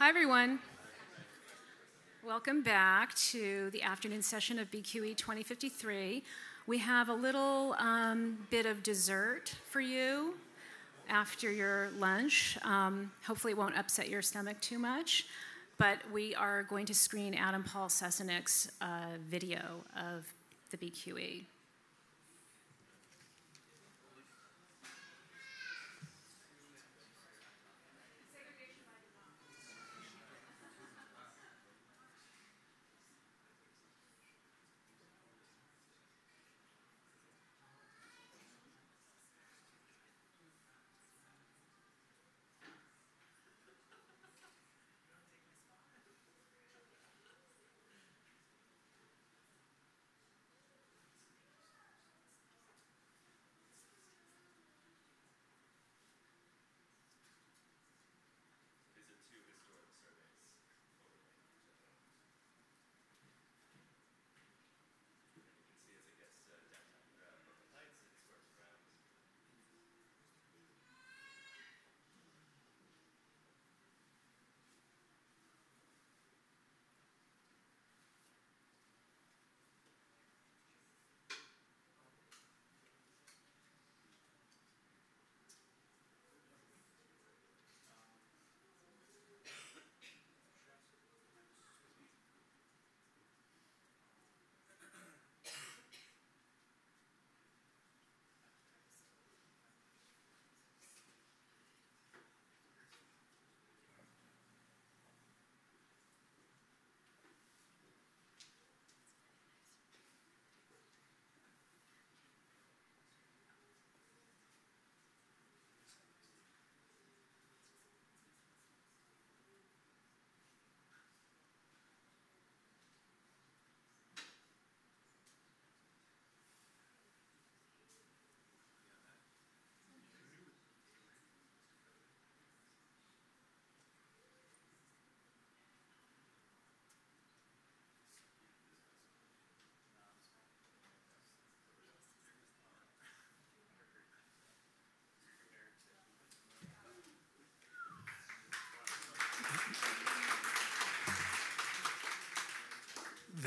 Hi, everyone. Welcome back to the afternoon session of BQE 2053. We have a little um, bit of dessert for you after your lunch. Um, hopefully, it won't upset your stomach too much. But we are going to screen Adam Paul Susaneck's uh, video of the BQE.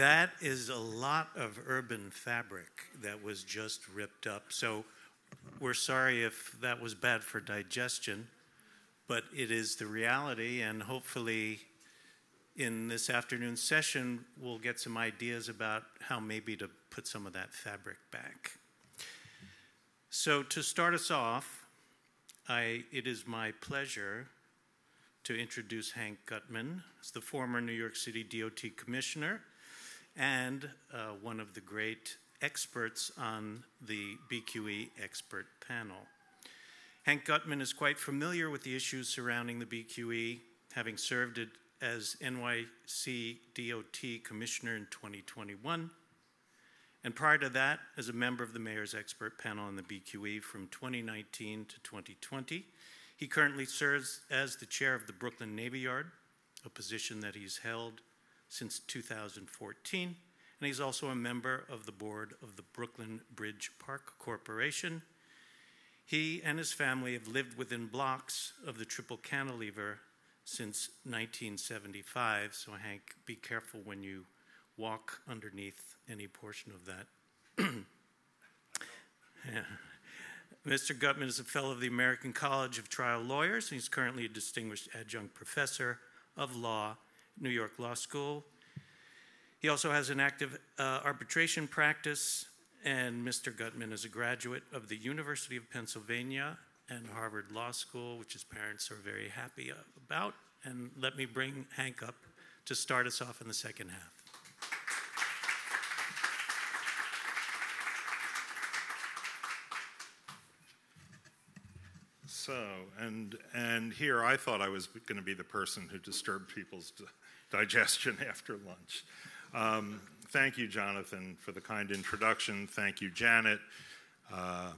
That is a lot of urban fabric that was just ripped up. So we're sorry if that was bad for digestion, but it is the reality, and hopefully in this afternoon session, we'll get some ideas about how maybe to put some of that fabric back. So to start us off, I, it is my pleasure to introduce Hank Gutman as the former New York City DOT Commissioner and uh, one of the great experts on the BQE expert panel. Hank Gutman is quite familiar with the issues surrounding the BQE, having served as NYC DOT Commissioner in 2021, and prior to that, as a member of the Mayor's Expert Panel on the BQE from 2019 to 2020. He currently serves as the chair of the Brooklyn Navy Yard, a position that he's held since 2014, and he's also a member of the board of the Brooklyn Bridge Park Corporation. He and his family have lived within blocks of the Triple Cantilever since 1975, so Hank, be careful when you walk underneath any portion of that. Mr. Gutman is a fellow of the American College of Trial Lawyers, and he's currently a distinguished adjunct professor of law New York Law School. He also has an active uh, arbitration practice, and Mr. Gutman is a graduate of the University of Pennsylvania and Harvard Law School, which his parents are very happy about. And let me bring Hank up to start us off in the second half. So, and and here I thought I was going to be the person who disturbed people's digestion after lunch. Um, thank you, Jonathan, for the kind introduction. Thank you, Janet. Uh,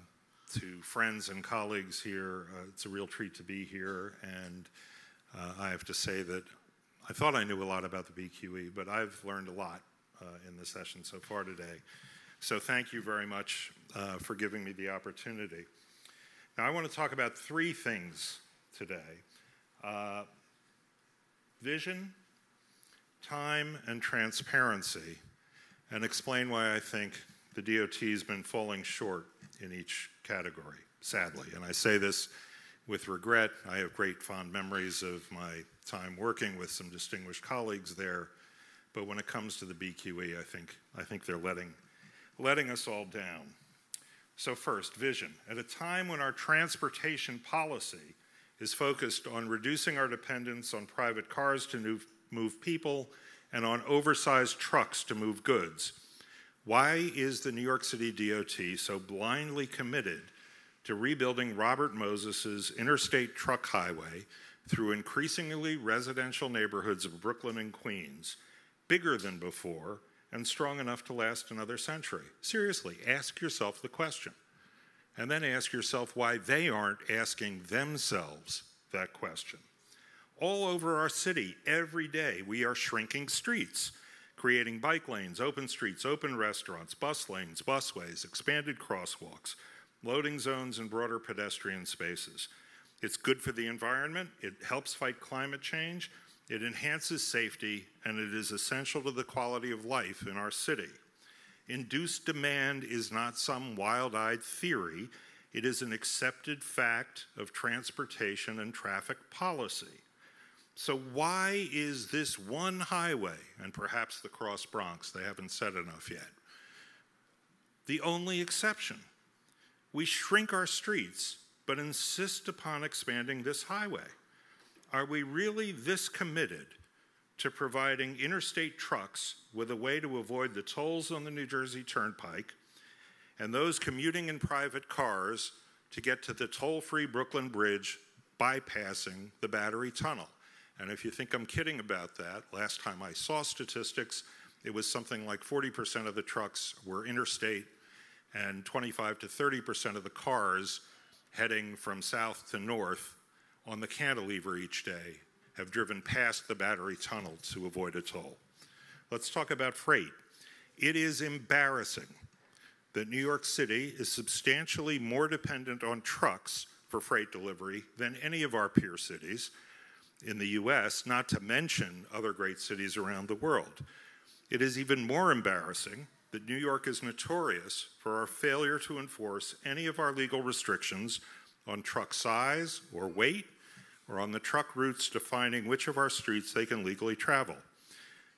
to friends and colleagues here, uh, it's a real treat to be here. And uh, I have to say that I thought I knew a lot about the BQE, but I've learned a lot uh, in the session so far today. So thank you very much uh, for giving me the opportunity. Now, I want to talk about three things today. Uh, vision, time, and transparency, and explain why I think the DOT has been falling short in each category, sadly. And I say this with regret. I have great fond memories of my time working with some distinguished colleagues there. But when it comes to the BQE, I think, I think they're letting, letting us all down. So, first, vision. At a time when our transportation policy is focused on reducing our dependence on private cars to move, people and on oversized trucks to move goods, why is the New York City DOT so blindly committed to rebuilding Robert Moses's interstate truck highway through increasingly residential neighborhoods of Brooklyn and Queens, bigger than before and strong enough to last another century? Seriously, ask yourself the question. And then ask yourself why they aren't asking themselves that question. All over our city, every day, we are shrinking streets creating bike lanes, open streets, open restaurants, bus lanes, busways, expanded crosswalks, loading zones, and broader pedestrian spaces. It's good for the environment, it helps fight climate change, it enhances safety, and it is essential to the quality of life in our city. Induced demand is not some wild eyed theory, it is an accepted fact of transportation and traffic policy. So, why is this one highway, and perhaps the Cross Bronx, they haven't said enough yet, the only exception? We shrink our streets, but insist upon expanding this highway. Are we really this committed to providing interstate trucks with a way to avoid the tolls on the New Jersey Turnpike and those commuting in private cars to get to the toll free Brooklyn Bridge bypassing the Battery Tunnel? And if you think I'm kidding about that, last time I saw statistics, it was something like 40% of the trucks were interstate and 25 to 30% of the cars heading from south to north on the cantilever each day have driven past the battery tunnel to avoid a toll. Let's talk about freight. It is embarrassing that New York City is substantially more dependent on trucks for freight delivery than any of our peer cities in the US, not to mention other great cities around the world. It is even more embarrassing that New York is notorious for our failure to enforce any of our legal restrictions on truck size or weight or on the truck routes defining which of our streets they can legally travel.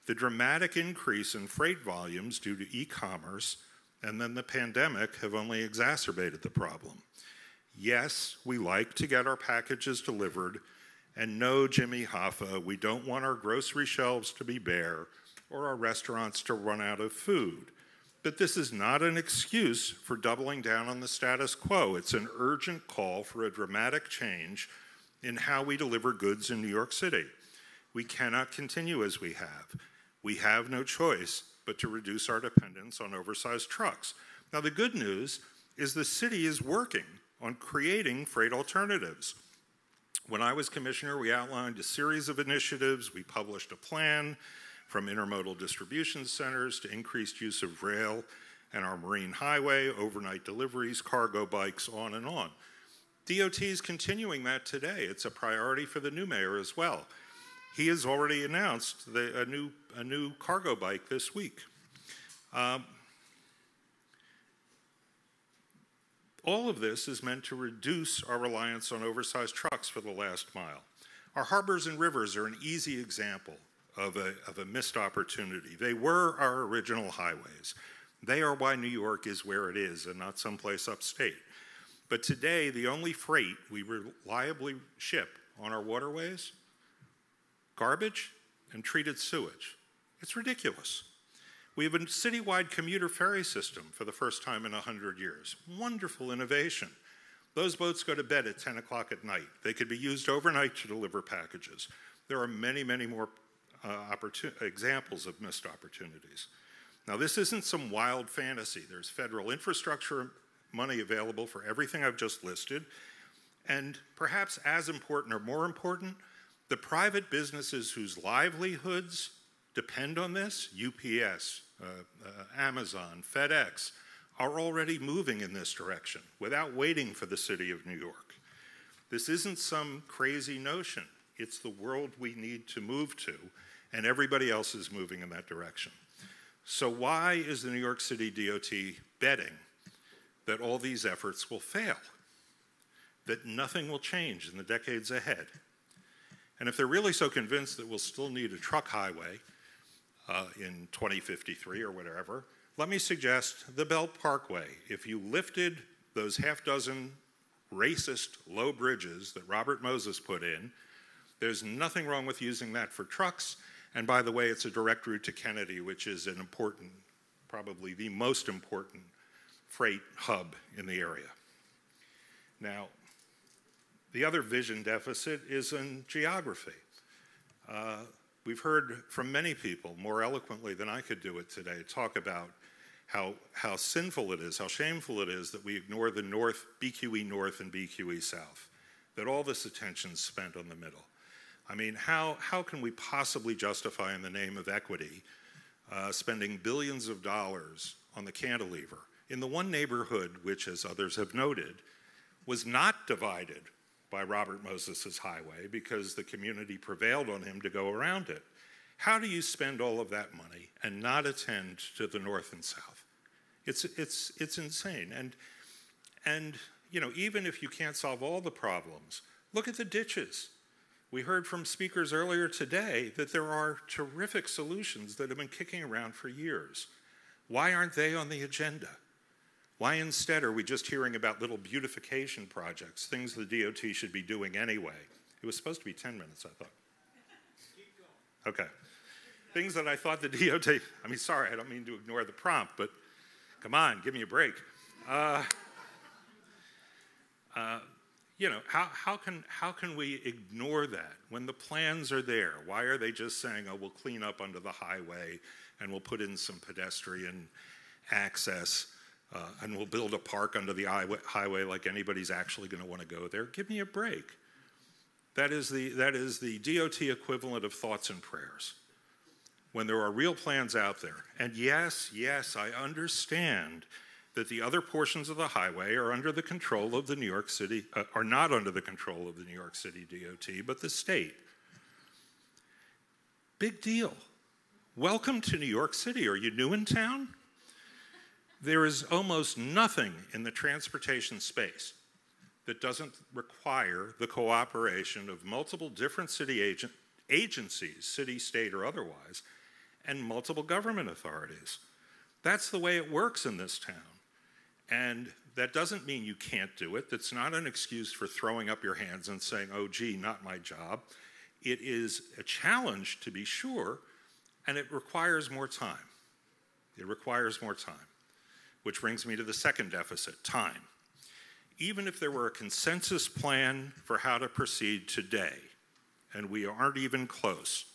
The dramatic increase in freight volumes due to e commerce and then the pandemic have only exacerbated the problem. Yes, we like to get our packages delivered and no, Jimmy Hoffa, we don't want our grocery shelves to be bare or our restaurants to run out of food. But this is not an excuse for doubling down on the status quo. It's an urgent call for a dramatic change in how we deliver goods in New York City. We cannot continue as we have. We have no choice but to reduce our dependence on oversized trucks. Now, the good news is the city is working on creating freight alternatives. When I was commissioner, we outlined a series of initiatives. We published a plan from intermodal distribution centers to increased use of rail and our marine highway, overnight deliveries, cargo bikes, on and on. DOT is continuing that today. It's a priority for the new mayor as well. He has already announced the, a, new, a new cargo bike this week. Um, All of this is meant to reduce our reliance on oversized trucks for the last mile. Our harbors and rivers are an easy example of a, of a missed opportunity. They were our original highways. They are why New York is where it is and not someplace upstate. But today, the only freight we reliably ship on our waterways garbage and treated sewage. It's ridiculous. We have a citywide commuter ferry system for the first time in 100 years. Wonderful innovation. Those boats go to bed at 10 o'clock at night. They could be used overnight to deliver packages. There are many, many more uh, examples of missed opportunities. Now, this isn't some wild fantasy. There's federal infrastructure money available for everything I've just listed. And perhaps as important or more important, the private businesses whose livelihoods depend on this, UPS, Uh, uh, Amazon, FedEx, are already moving in this direction without waiting for the city of New York. This isn't some crazy notion. It's the world we need to move to, and everybody else is moving in that direction. So, why is the New York City DOT betting that all these efforts will fail? That nothing will change in the decades ahead? And if they're really so convinced that we'll still need a truck highway uh, in 2053 or whatever, let me suggest the Belt Parkway. If you lifted those half dozen racist low bridges that Robert Moses put in, there's nothing wrong with using that for trucks. And by the way, it's a direct route to Kennedy, which is an important, probably the most important freight hub in the area. Now, the other vision deficit is in geography. Uh, we've heard from many people, more eloquently than I could do it today, talk about how, how sinful it is, how shameful it is that we ignore the North, BQE North and BQE South, that all this attention is spent on the middle. I mean, how, how can we possibly justify, in the name of equity, uh, spending billions of dollars on the cantilever in the one neighborhood which, as others have noted, was not divided by Robert Moses' highway because the community prevailed on him to go around it. How do you spend all of that money and not attend to the north and south? It's, it's, it's insane. And, and, you know, even if you can't solve all the problems, look at the ditches. We heard from speakers earlier today that there are terrific solutions that have been kicking around for years. Why aren't they on the agenda? Why instead are we just hearing about little beautification projects, things the DOT should be doing anyway? It was supposed to be 10 minutes, I thought. Okay. Things that I thought the DOT, I mean, sorry, I don't mean to ignore the prompt, but come on, give me a break. Uh, uh, you know, how, how, can, how can we ignore that when the plans are there? Why are they just saying, oh, we'll clean up under the highway and we'll put in some pedestrian access? Uh, and we'll build a park under the highway like anybody's actually going to want to go there. Give me a break. That is, the, that is the DOT equivalent of thoughts and prayers. When there are real plans out there. And yes, yes, I understand that the other portions of the highway are under the control of the New York City, uh, are not under the control of the New York City DOT, but the state. Big deal. Welcome to New York City. Are you new in town? There is almost nothing in the transportation space that doesn't require the cooperation of multiple different city agent, agencies, city, state, or otherwise, and multiple government authorities. That's the way it works in this town. And that doesn't mean you can't do it. That's not an excuse for throwing up your hands and saying, oh, gee, not my job. It is a challenge, to be sure, and it requires more time. It requires more time. Which brings me to the second deficit time. Even if there were a consensus plan for how to proceed today, and we aren't even close,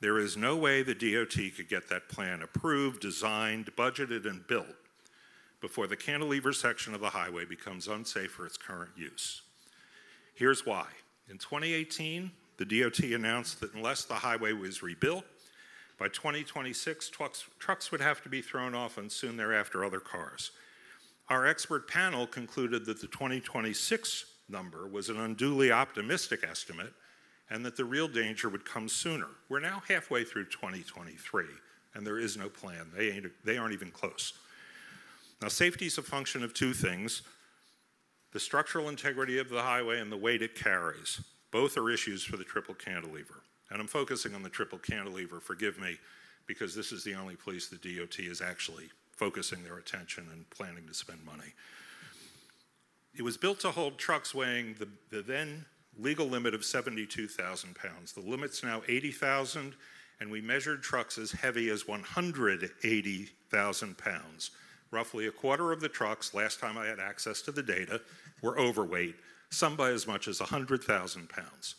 there is no way the DOT could get that plan approved, designed, budgeted, and built before the cantilever section of the highway becomes unsafe for its current use. Here's why. In 2018, the DOT announced that unless the highway was rebuilt, by 2026, trucks, trucks would have to be thrown off and soon thereafter other cars. Our expert panel concluded that the 2026 number was an unduly optimistic estimate and that the real danger would come sooner. We're now halfway through 2023 and there is no plan. They, ain't, they aren't even close. Now, safety is a function of two things the structural integrity of the highway and the weight it carries. Both are issues for the triple cantilever. And I'm focusing on the triple cantilever, forgive me, because this is the only place the DOT is actually focusing their attention and planning to spend money. It was built to hold trucks weighing the, the then legal limit of 72,000 pounds. The limit's now 80,000, and we measured trucks as heavy as 180,000 pounds. Roughly a quarter of the trucks, last time I had access to the data, were overweight, some by as much as 100,000 pounds.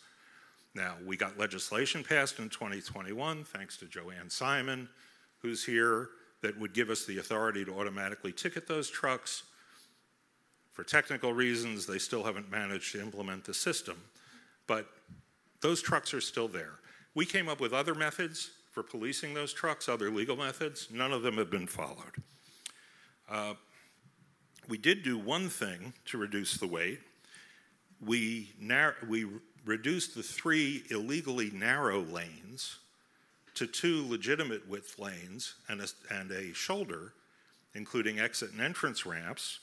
Now, we got legislation passed in 2021, thanks to Jo Anne Simon, who's here, that would give us the authority to automatically ticket those trucks. For technical reasons, they still haven't managed to implement the system, but those trucks are still there. We came up with other methods for policing those trucks, other legal methods. None of them have been followed. Uh, we did do one thing to reduce the weight, we, we reduced the three illegally narrow lanes to two legitimate width lanes and a, and a shoulder, including exit and entrance ramps.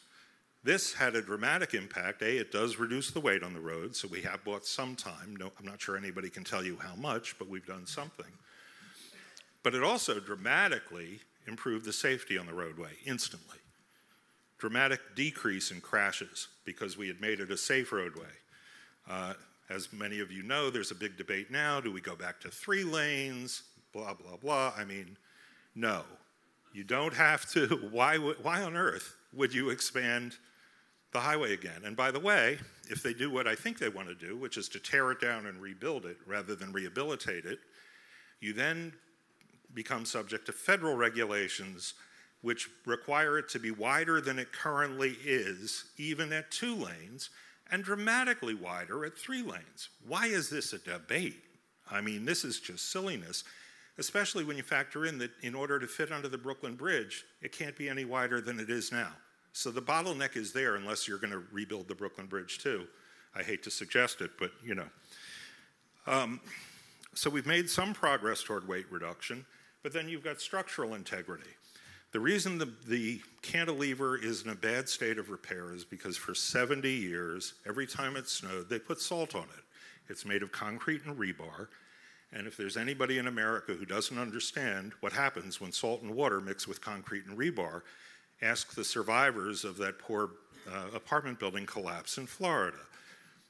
This had a dramatic impact. A, it does reduce the weight on the road, so we have bought some time. No, I'm not sure anybody can tell you how much, but we've done something. But it also dramatically improved the safety on the roadway instantly. Dramatic decrease in crashes because we had made it a safe roadway. Uh, as many of you know, there's a big debate now. Do we go back to three lanes? Blah, blah, blah. I mean, no. You don't have to. Why, why on earth would you expand the highway again? And by the way, if they do what I think they want to do, which is to tear it down and rebuild it rather than rehabilitate it, you then become subject to federal regulations which require it to be wider than it currently is, even at two lanes, and dramatically wider at three lanes. Why is this a debate? I mean, this is just silliness, especially when you factor in that in order to fit under the Brooklyn Bridge, it can't be any wider than it is now. So the bottleneck is there unless you're going to rebuild the Brooklyn Bridge too. I hate to suggest it, but you know. Um, so we've made some progress toward weight reduction, but then you've got structural integrity. The reason the, the, cantilever is in a bad state of repair is because for 70 years, every time it snowed, they put salt on it. It's made of concrete and rebar. And if there's anybody in America who doesn't understand what happens when salt and water mix with concrete and rebar, ask the survivors of that poor uh, apartment building collapse in Florida.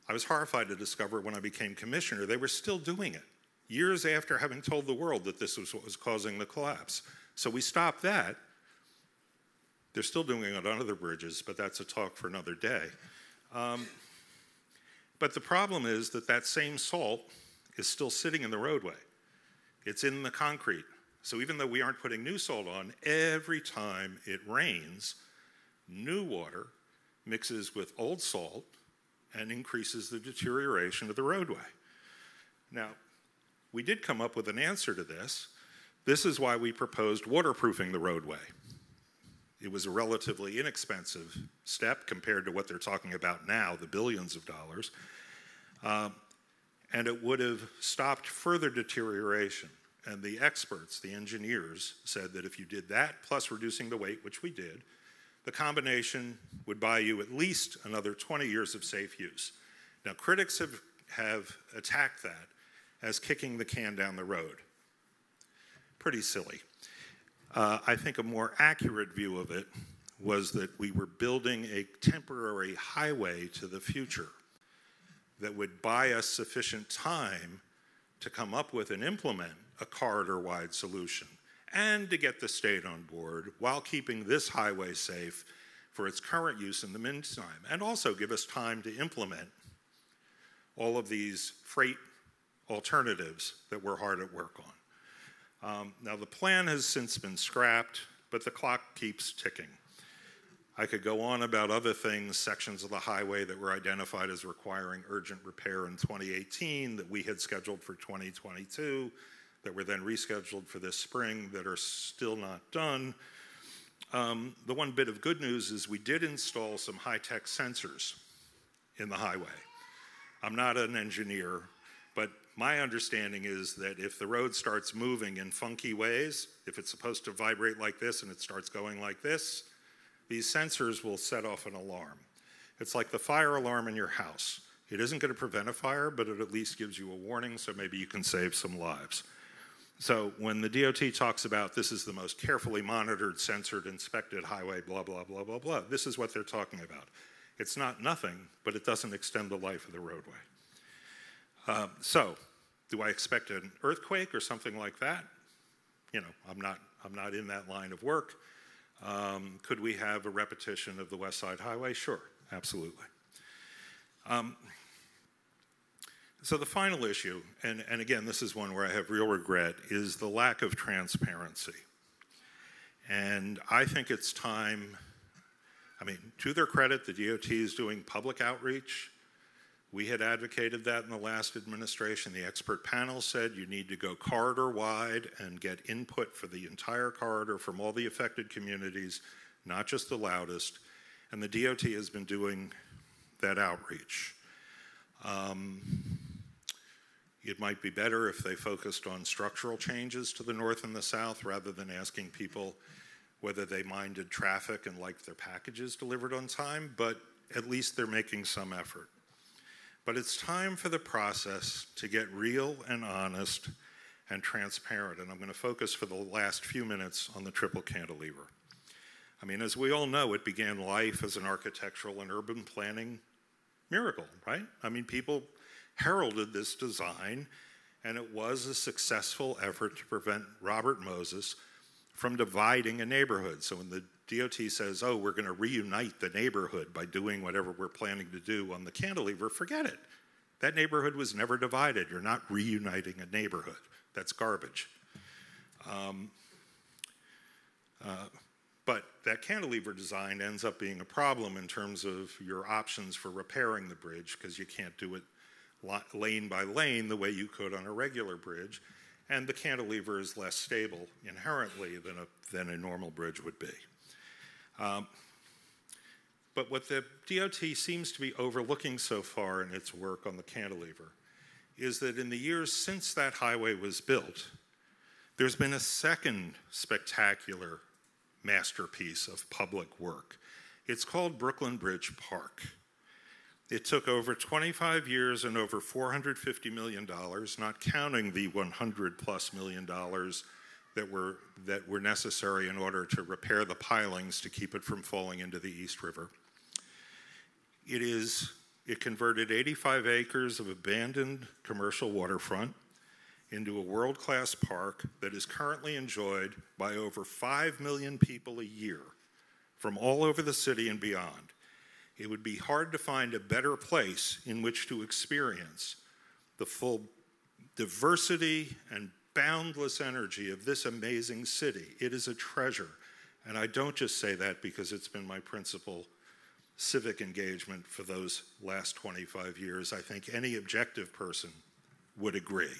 I was horrified to discover when I became commissioner they were still doing it, years after having told the world that this was what was causing the collapse. So we stopped that. They're still doing it on other bridges, but that's a talk for another day. Um, but the problem is that that same salt is still sitting in the roadway. It's in the concrete. So even though we aren't putting new salt on, every time it rains, new water mixes with old salt and increases the deterioration of the roadway. Now, we did come up with an answer to this. This is why we proposed waterproofing the roadway. It was a relatively inexpensive step compared to what they're talking about now, the billions of dollars. Um, and it would have stopped further deterioration. And the experts, the engineers, said that if you did that plus reducing the weight, which we did, the combination would buy you at least another 20 years of safe use. Now, critics have, have attacked that as kicking the can down the road. Pretty silly. Uh, I think a more accurate view of it was that we were building a temporary highway to the future that would buy us sufficient time to come up with and implement a corridor wide solution and to get the state on board while keeping this highway safe for its current use in the meantime, and also give us time to implement all of these freight alternatives that we're hard at work on. Um, now, the plan has since been scrapped, but the clock keeps ticking. I could go on about other things, sections of the highway that were identified as requiring urgent repair in 2018 that we had scheduled for 2022, that were then rescheduled for this spring that are still not done. Um, the one bit of good news is we did install some high tech sensors in the highway. I'm not an engineer, but my understanding is that if the road starts moving in funky ways, if it's supposed to vibrate like this and it starts going like this, these sensors will set off an alarm. It's like the fire alarm in your house. It isn't going to prevent a fire, but it at least gives you a warning so maybe you can save some lives. So when the DOT talks about this is the most carefully monitored, censored, inspected highway, blah, blah, blah, blah, blah, this is what they're talking about. It's not nothing, but it doesn't extend the life of the roadway. Uh, so, do I expect an earthquake or something like that? You know, I'm not, I'm not in that line of work. Um, could we have a repetition of the West Side Highway? Sure, absolutely. Um, so the final issue, and, and again, this is one where I have real regret, is the lack of transparency. And I think it's time, I mean, to their credit, the DOT is doing public outreach. We had advocated that in the last administration. The expert panel said you need to go corridor wide and get input for the entire corridor from all the affected communities, not just the loudest. And the DOT has been doing that outreach. Um, it might be better if they focused on structural changes to the north and the south rather than asking people whether they minded traffic and liked their packages delivered on time, but at least they're making some effort. But it's time for the process to get real and honest and transparent, and I'm going to focus for the last few minutes on the triple cantilever. I mean, as we all know, it began life as an architectural and urban planning miracle, right? I mean, people heralded this design, and it was a successful effort to prevent Robert Moses from dividing a neighborhood. So in the DOT says, oh, we're going to reunite the neighborhood by doing whatever we're planning to do on the cantilever, forget it. That neighborhood was never divided. You're not reuniting a neighborhood. That's garbage. Um, uh, but that cantilever design ends up being a problem in terms of your options for repairing the bridge because you can't do it lane by lane the way you could on a regular bridge. And the cantilever is less stable inherently than a, than a normal bridge would be. Um, but what the DOT seems to be overlooking so far in its work on the cantilever is that in the years since that highway was built, there's been a second spectacular masterpiece of public work. It's called Brooklyn Bridge Park. It took over 25 years and over $450 million, not counting the 100 plus million dollars that were, that were necessary in order to repair the pilings to keep it from falling into the East River. It is, it converted 85 acres of abandoned commercial waterfront into a world-class park that is currently enjoyed by over 5 million people a year from all over the city and beyond it would be hard to find a better place in which to experience the full diversity and boundless energy of this amazing city. It is a treasure. And I don't just say that because it's been my principal civic engagement for those last 25 years. I think any objective person would agree.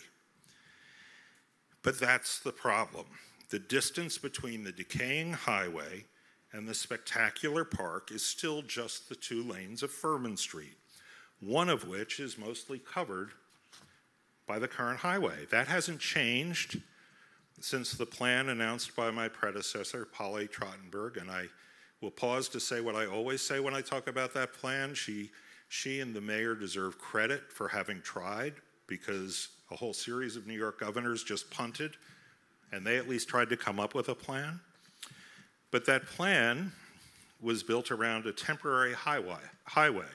But that's the problem. The distance between the decaying highway and the spectacular park is still just the two lanes of Furman Street, one of which is mostly covered by the current highway. That hasn't changed since the plan announced by my predecessor, Polly Trottenberg, and I will pause to say what I always say when I talk about that plan. She, she and the mayor deserve credit for having tried because a whole series of New York governors just punted, and they at least tried to come up with a plan. But that plan was built around a temporary highway. highway.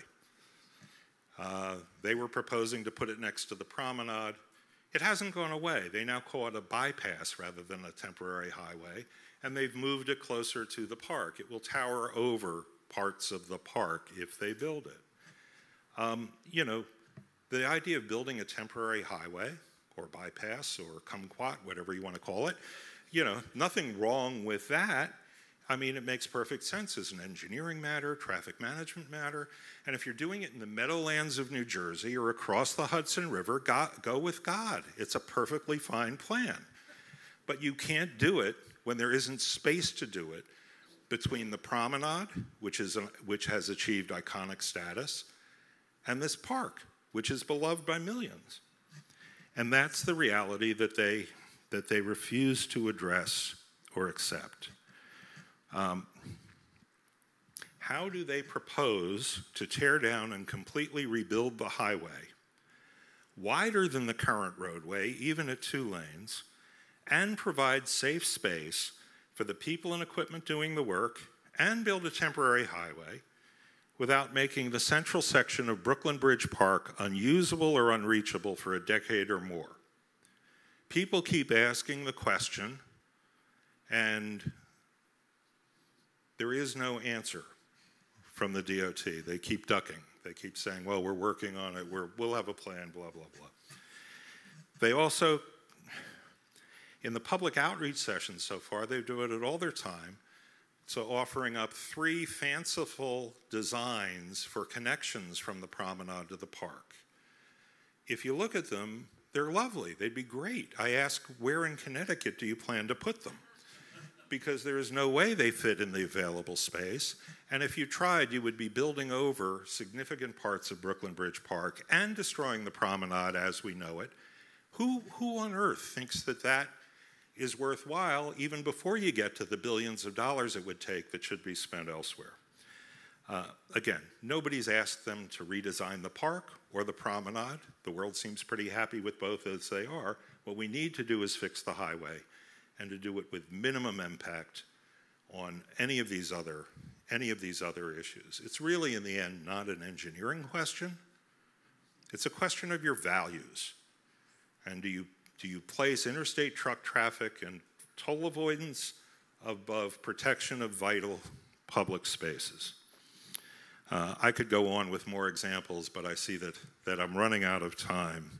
Uh, they were proposing to put it next to the promenade. It hasn't gone away. They now call it a bypass rather than a temporary highway, and they've moved it closer to the park. It will tower over parts of the park if they build it. Um, you know, the idea of building a temporary highway or bypass or kumquat, whatever you want to call it, you know, nothing wrong with that. I mean, it makes perfect sense as an engineering matter, traffic management matter. And if you're doing it in the meadowlands of New Jersey or across the Hudson River, go, go with God. It's a perfectly fine plan. But you can't do it when there isn't space to do it between the promenade, which, is which has achieved iconic status, and this park, which is beloved by millions. And that's the reality that they, that they refuse to address or accept. Um, how do they propose to tear down and completely rebuild the highway wider than the current roadway, even at two lanes, and provide safe space for the people and equipment doing the work and build a temporary highway without making the central section of Brooklyn Bridge Park unusable or unreachable for a decade or more? People keep asking the question, and there is no answer from the DOT. They keep ducking. They keep saying, well, we're working on it, we're, we'll have a plan, blah, blah, blah. They also, in the public outreach sessions so far, they've devoted all their time to offering up three fanciful designs for connections from the promenade to the park. If you look at them, they're lovely. They'd be great. I ask, where in Connecticut do you plan to put them? Because there is no way they fit in the available space. And if you tried, you would be building over significant parts of Brooklyn Bridge Park and destroying the promenade as we know it. Who, who on earth thinks that that is worthwhile even before you get to the billions of dollars it would take that should be spent elsewhere? Uh, again, nobody's asked them to redesign the park or the promenade. The world seems pretty happy with both as they are. What we need to do is fix the highway and to do it with minimum impact on any of these other any of these other issues. It's really in the end not an engineering question. It's a question of your values. And do you do you place interstate truck traffic and toll avoidance above protection of vital public spaces? Uh, I could go on with more examples, but I see that, that I'm running out of time.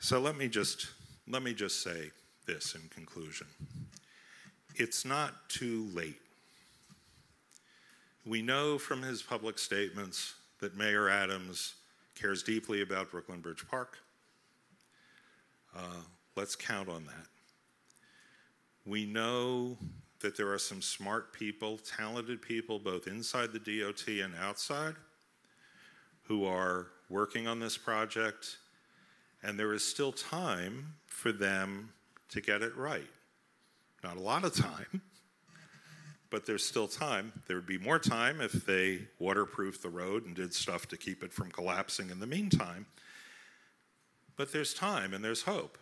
So let me just let me just say this in conclusion. It's not too late. We know from his public statements that Mayor Adams cares deeply about Brooklyn Bridge Park. Uh, let's count on that. We know that there are some smart people, talented people, both inside the DOT and outside, who are working on this project, and there is still time for them to get it right. Not a lot of time, but there's still time. There would be more time if they waterproofed the road and did stuff to keep it from collapsing in the meantime. But there's time and there's hope.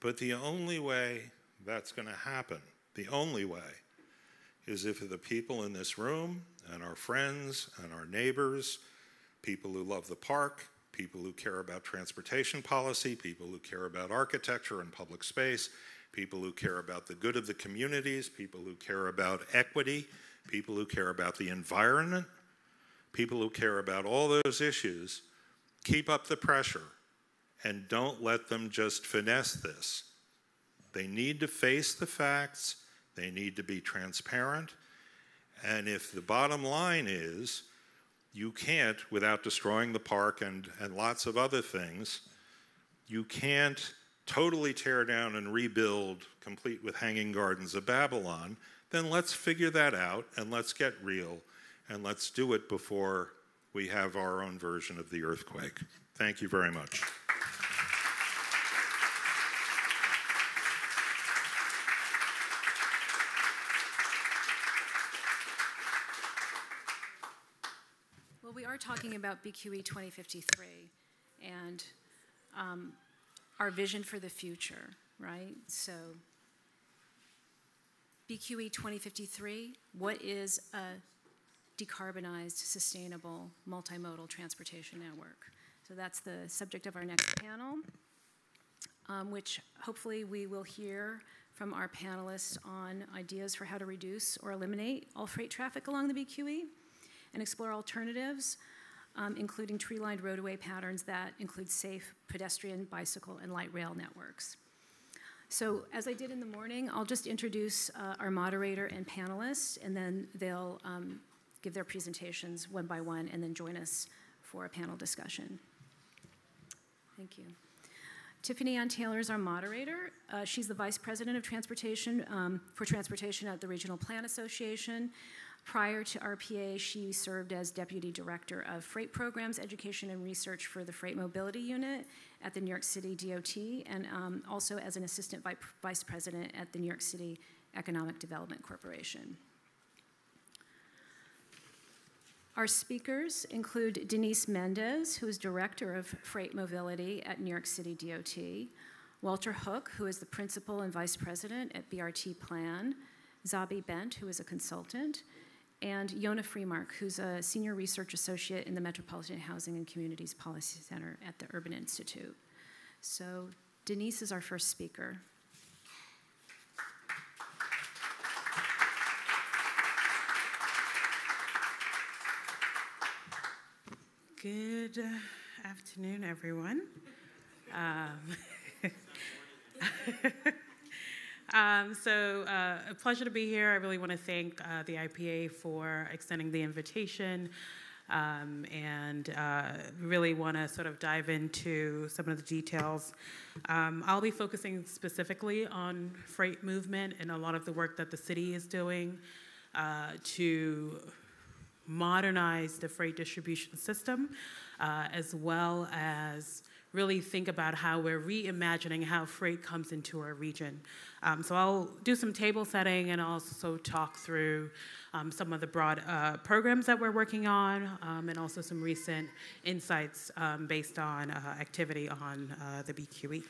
But the only way that's going to happen, the only way, is if the people in this room and our friends and our neighbors, people who love the park, people who care about transportation policy, people who care about architecture and public space, people who care about the good of the communities, people who care about equity, people who care about the environment, people who care about all those issues, keep up the pressure and don't let them just finesse this. They need to face the facts, they need to be transparent, and if the bottom line is you can't, without destroying the park and, and lots of other things, you can't totally tear down and rebuild, complete with Hanging Gardens of Babylon, then let's figure that out and let's get real and let's do it before we have our own version of the earthquake. Thank you very much. Well, we are talking about BQE 2053 and um, our vision for the future, right? So, BQE 2053, what is a decarbonized, sustainable, multimodal transportation network? So, that's the subject of our next panel, um, which hopefully we will hear from our panelists on ideas for how to reduce or eliminate all freight traffic along the BQE and explore alternatives um, including tree-lined roadway patterns that include safe pedestrian, bicycle, and light rail networks. So as I did in the morning, I'll just introduce uh, our moderator and panelists, and then they'll um, give their presentations one by one and then join us for a panel discussion. Thank you. Tiffany Ann Taylor is our moderator. Uh, she's the Vice President of Transportation um, for Transportation at the Regional Plan Association. Prior to RPA, she served as Deputy Director of Freight Programs, Education, and Research for the Freight Mobility Unit at the New York City DOT, and um, also as an Assistant Vice President at the New York City Economic Development Corporation. Our speakers include Diniece Mendes, who is Director of Freight Mobility at New York City DOT, Walter Hook, who is the Principal and Vice President at BRT Plan, Zabe Bent, who is a consultant, and Yonah Freemark, who's a senior research associate in the Metropolitan Housing and Communities Policy Center at the Urban Institute. So Diniece is our first speaker. Good afternoon, everyone. Um, Um, so, uh, a pleasure to be here. I really want to thank uh, the IPA for extending the invitation. um, and uh, really want to sort of dive into some of the details. Um, I'll be focusing specifically on freight movement and a lot of the work that the city is doing uh, to modernize the freight distribution system, uh, as well as really think about how we're reimagining how freight comes into our region. Um, so I'll do some table setting and also talk through um, some of the broad uh, programs that we're working on um, and also some recent insights um, based on uh, activity on uh, the BQE.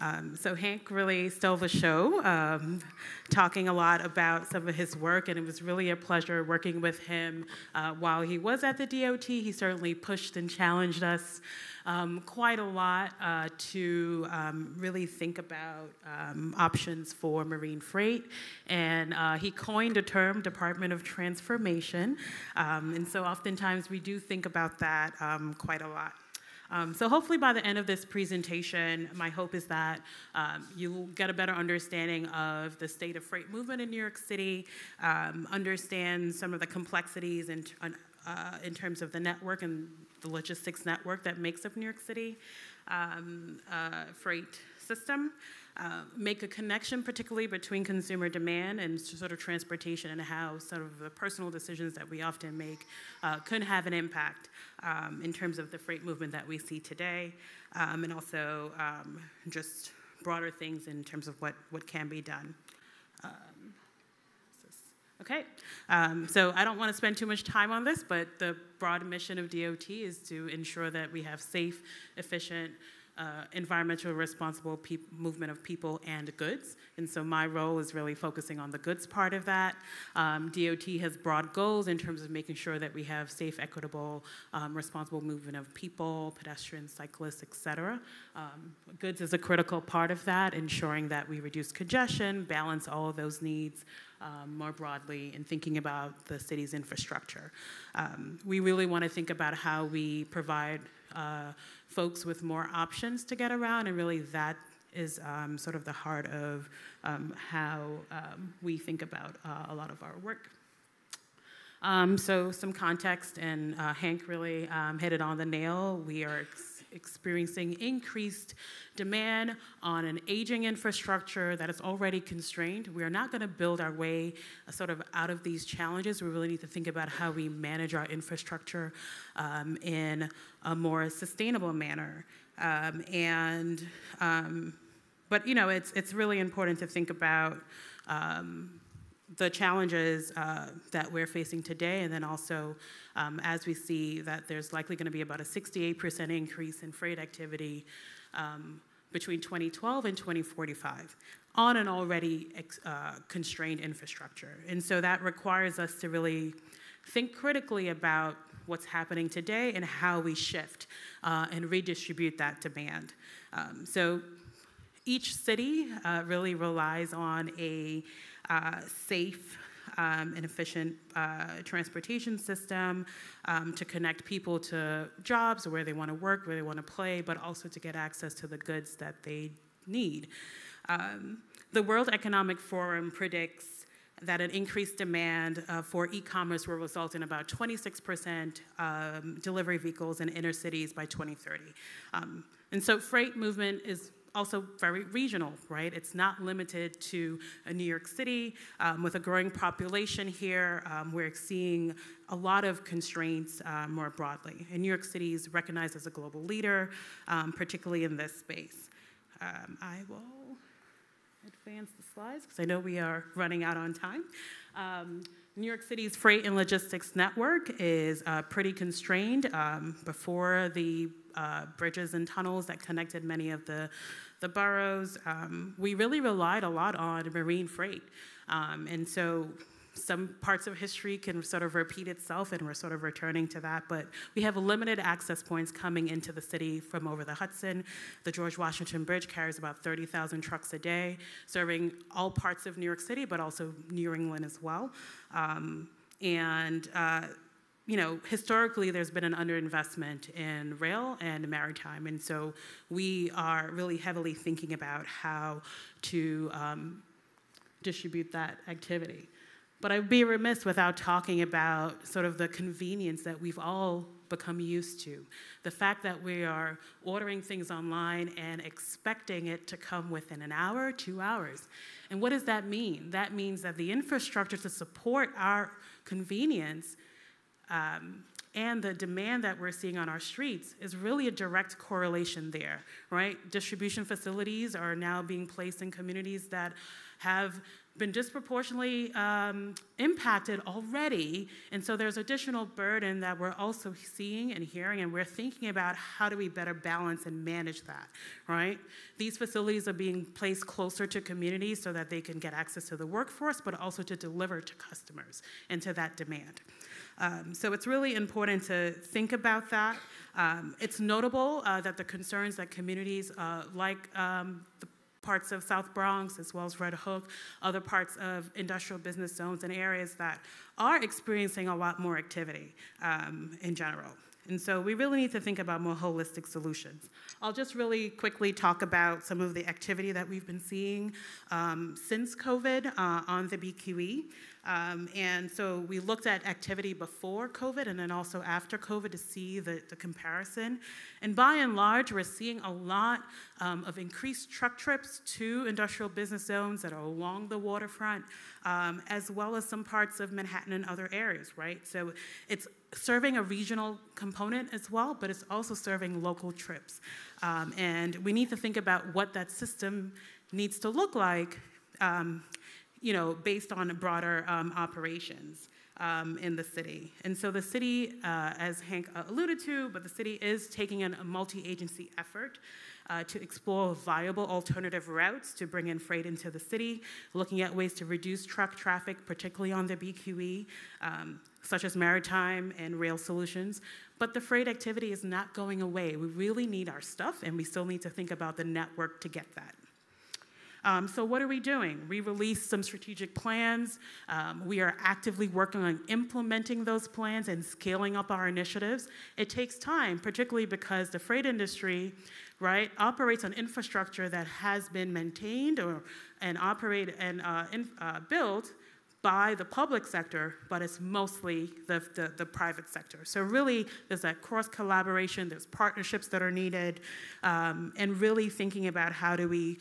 Um, so Hank really stole the show, um, talking a lot about some of his work, and it was really a pleasure working with him uh, while he was at the DOT. He certainly pushed and challenged us um, quite a lot uh, to um, really think about um, options for marine freight, and uh, he coined a term, Department of Transformation, um, and so oftentimes we do think about that quite a lot. Um, so hopefully by the end of this presentation, my hope is that um, you'll get a better understanding of the state of freight movement in New York City, um, understand some of the complexities in, uh, in terms of the network and the logistics network that makes up New York City um, uh, freight system. Uh, make a connection, particularly between consumer demand and sort of transportation, and how sort of the personal decisions that we often make uh, could have an impact um, in terms of the freight movement that we see today, um, and also um, just broader things in terms of what, what can be done. Um, okay, um, so I don't want to spend too much time on this, but the broad mission of DOT is to ensure that we have safe, efficient, uh, environmental responsible movement of people and goods. And so my role is really focusing on the goods part of that. Um, DOT has broad goals in terms of making sure that we have safe, equitable, um, responsible movement of people, pedestrians, cyclists, et cetera. Um, goods is a critical part of that, ensuring that we reduce congestion, balance all of those needs, um, more broadly in thinking about the city's infrastructure. Um, we really want to think about how we provide uh, folks with more options to get around, and really that is um, sort of the heart of um, how um, we think about uh, a lot of our work. Um, so, some context, and uh, Hank really um, hit it on the nail. We are experiencing increased demand on an aging infrastructure that is already constrained. We are not going to build our way uh, sort of out of these challenges. We really need to think about how we manage our infrastructure um, in a more sustainable manner. Um, and um, but you know, it's it's really important to think about um, the challenges uh, that we're facing today, and then also um, as we see that there's likely going to be about a 68% increase in freight activity um, between 2012 and 2045 on an already uh, constrained infrastructure. And so that requires us to really think critically about what's happening today and how we shift uh, and redistribute that demand. Um, so each city uh, really relies on a uh, safe um, and efficient uh, transportation system um, to connect people to jobs where they want to work, where they want to play, but also to get access to the goods that they need. Um, the World Economic Forum predicts that an increased demand uh, for e-commerce will result in about 26% um, delivery vehicles in inner cities by 2030. Um, and so freight movement is also very regional, right? It's not limited to New York City. Um, with a growing population here, um, we're seeing a lot of constraints uh, more broadly. And New York City is recognized as a global leader, um, particularly in this space. Um, I will advance the slides because I know we are running out on time. Um, New York City's freight and logistics network is uh, pretty constrained. Um, before the uh, bridges and tunnels that connected many of the, the boroughs, um, we really relied a lot on marine freight. Um, and so some parts of history can sort of repeat itself, and we're sort of returning to that. But we have limited access points coming into the city from over the Hudson. The George Washington Bridge carries about 30,000 trucks a day, serving all parts of New York City, but also New England as well. Um, and uh, you know, historically there's been an underinvestment in rail and maritime, and so we are really heavily thinking about how to um, distribute that activity. But I'd be remiss without talking about sort of the convenience that we've all become used to. The fact that we are ordering things online and expecting it to come within an hour, two hours. And what does that mean? That means that the infrastructure to support our convenience um, and the demand that we're seeing on our streets is really a direct correlation there, right? Distribution facilities are now being placed in communities that have been disproportionately um, impacted already. And so there's additional burden that we're also seeing and hearing, and we're thinking about how do we better balance and manage that, right? These facilities are being placed closer to communities so that they can get access to the workforce, but also to deliver to customers and to that demand. Um, so it's really important to think about that. Um, it's notable uh, that the concerns that communities uh, like um, the parts of South Bronx as well as Red Hook, other parts of industrial business zones and areas that are experiencing a lot more activity um, in general. And so we really need to think about more holistic solutions. I'll just really quickly talk about some of the activity that we've been seeing um, since COVID uh, on the BQE. Um, and so we looked at activity before COVID and then also after COVID to see the, the comparison. And by and large, we're seeing a lot um, of increased truck trips to industrial business zones that are along the waterfront, um, as well as some parts of Manhattan and other areas, right? So it's serving a regional component as well, but it's also serving local trips. Um, and we need to think about what that system needs to look like um, you know, based on broader um, operations um, in the city. And so the city, uh, as Hank alluded to, but the city is taking in a multi-agency effort uh, to explore viable alternative routes to bring in freight into the city, looking at ways to reduce truck traffic, particularly on the BQE, um, such as maritime and rail solutions. But the freight activity is not going away. We really need our stuff, and we still need to think about the network to get that. Um, so what are we doing? We released some strategic plans. Um, we are actively working on implementing those plans and scaling up our initiatives. It takes time, particularly because the freight industry, right, operates on infrastructure that has been maintained or and operated and uh, in, uh, built by the public sector, but it's mostly the, the, the, private sector. So really, there's that cross collaboration, there's partnerships that are needed, um, and really thinking about how do we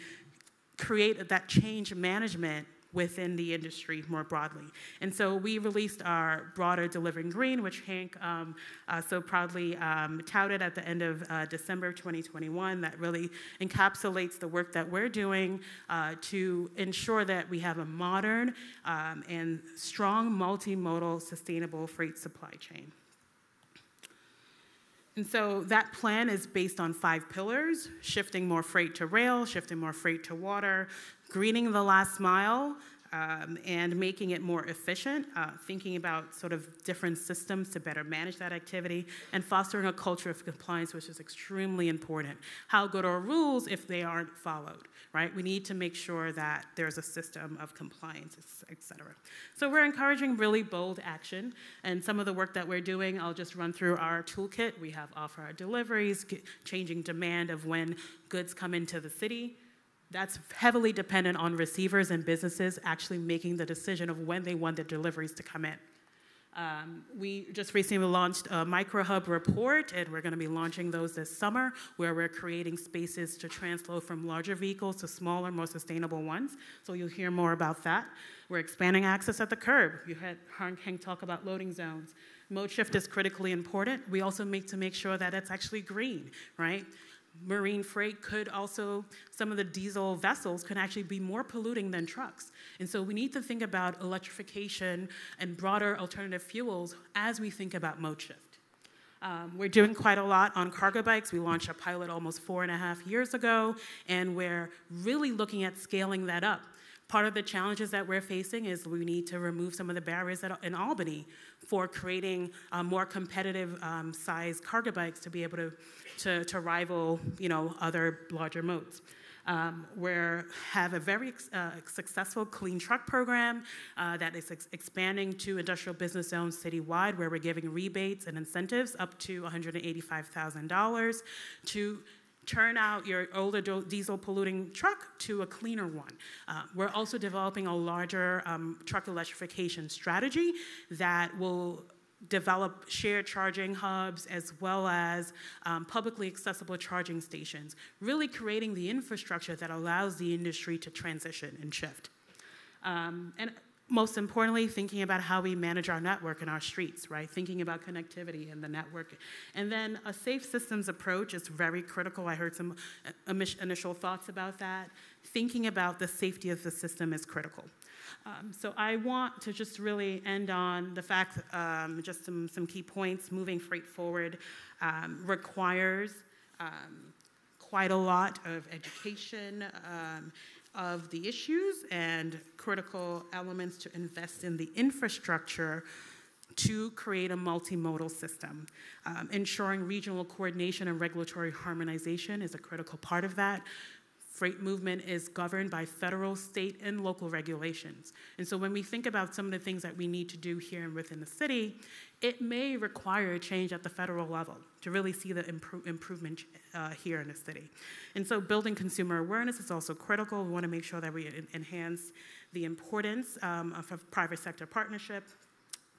create that change management within the industry more broadly. And so we released our broader Delivering Green, which Hank um, uh, so proudly um, touted at the end of uh, December 2021, that really encapsulates the work that we're doing uh, to ensure that we have a modern um, and strong multimodal sustainable freight supply chain. And so that plan is based on five pillars shifting more freight to rail, shifting more freight to water, greening the last mile, um, and making it more efficient, uh, thinking about sort of different systems to better manage that activity, and fostering a culture of compliance, which is extremely important. How good are rules if they aren't followed, right? We need to make sure that there's a system of compliance, et cetera. So we're encouraging really bold action, and some of the work that we're doing, I'll just run through our toolkit. We have off-hour deliveries, changing demand of when goods come into the city, that's heavily dependent on receivers and businesses actually making the decision of when they want their deliveries to come in. Um, we just recently launched a MicroHub report, and we're going to be launching those this summer, where we're creating spaces to transload from larger vehicles to smaller, more sustainable ones. So you'll hear more about that. We're expanding access at the curb. You had Hank talk about loading zones. Mode shift is critically important. We also make to make sure that it's actually green, right? Marine freight could also, some of the diesel vessels could actually be more polluting than trucks. And so we need to think about electrification and broader alternative fuels as we think about mode shift. Um, we're doing quite a lot on cargo bikes. We launched a pilot almost four and a half years ago, and we're really looking at scaling that up. Part of the challenges that we're facing is we need to remove some of the barriers in Albany for creating uh, more competitive um, size cargo bikes to be able to to, to rival you know, other larger modes. Um, we have a very uh, successful clean truck program uh, that is ex expanding to industrial business zones citywide, where we're giving rebates and incentives up to $185,000 to turn out your older diesel polluting truck to a cleaner one. Uh, we're also developing a larger um, truck electrification strategy that will develop shared charging hubs as well as um, publicly accessible charging stations, really creating the infrastructure that allows the industry to transition and shift. Um, and most importantly, thinking about how we manage our network and our streets, right? Thinking about connectivity and the network. And then a safe systems approach is very critical. I heard some uh, initial thoughts about that. Thinking about the safety of the system is critical. Um, so I want to just really end on the fact, um, just some, some key points, moving freight forward um, requires um, quite a lot of education um, of the issues and critical elements to invest in the infrastructure to create a multimodal system. Um, ensuring regional coordination and regulatory harmonization is a critical part of that. Freight movement is governed by federal, state, and local regulations. And so when we think about some of the things that we need to do here and within the city, it may require a change at the federal level to really see the impro improvement uh, here in the city. And so building consumer awareness is also critical. We want to make sure that we enhance the importance um, of private sector partnership,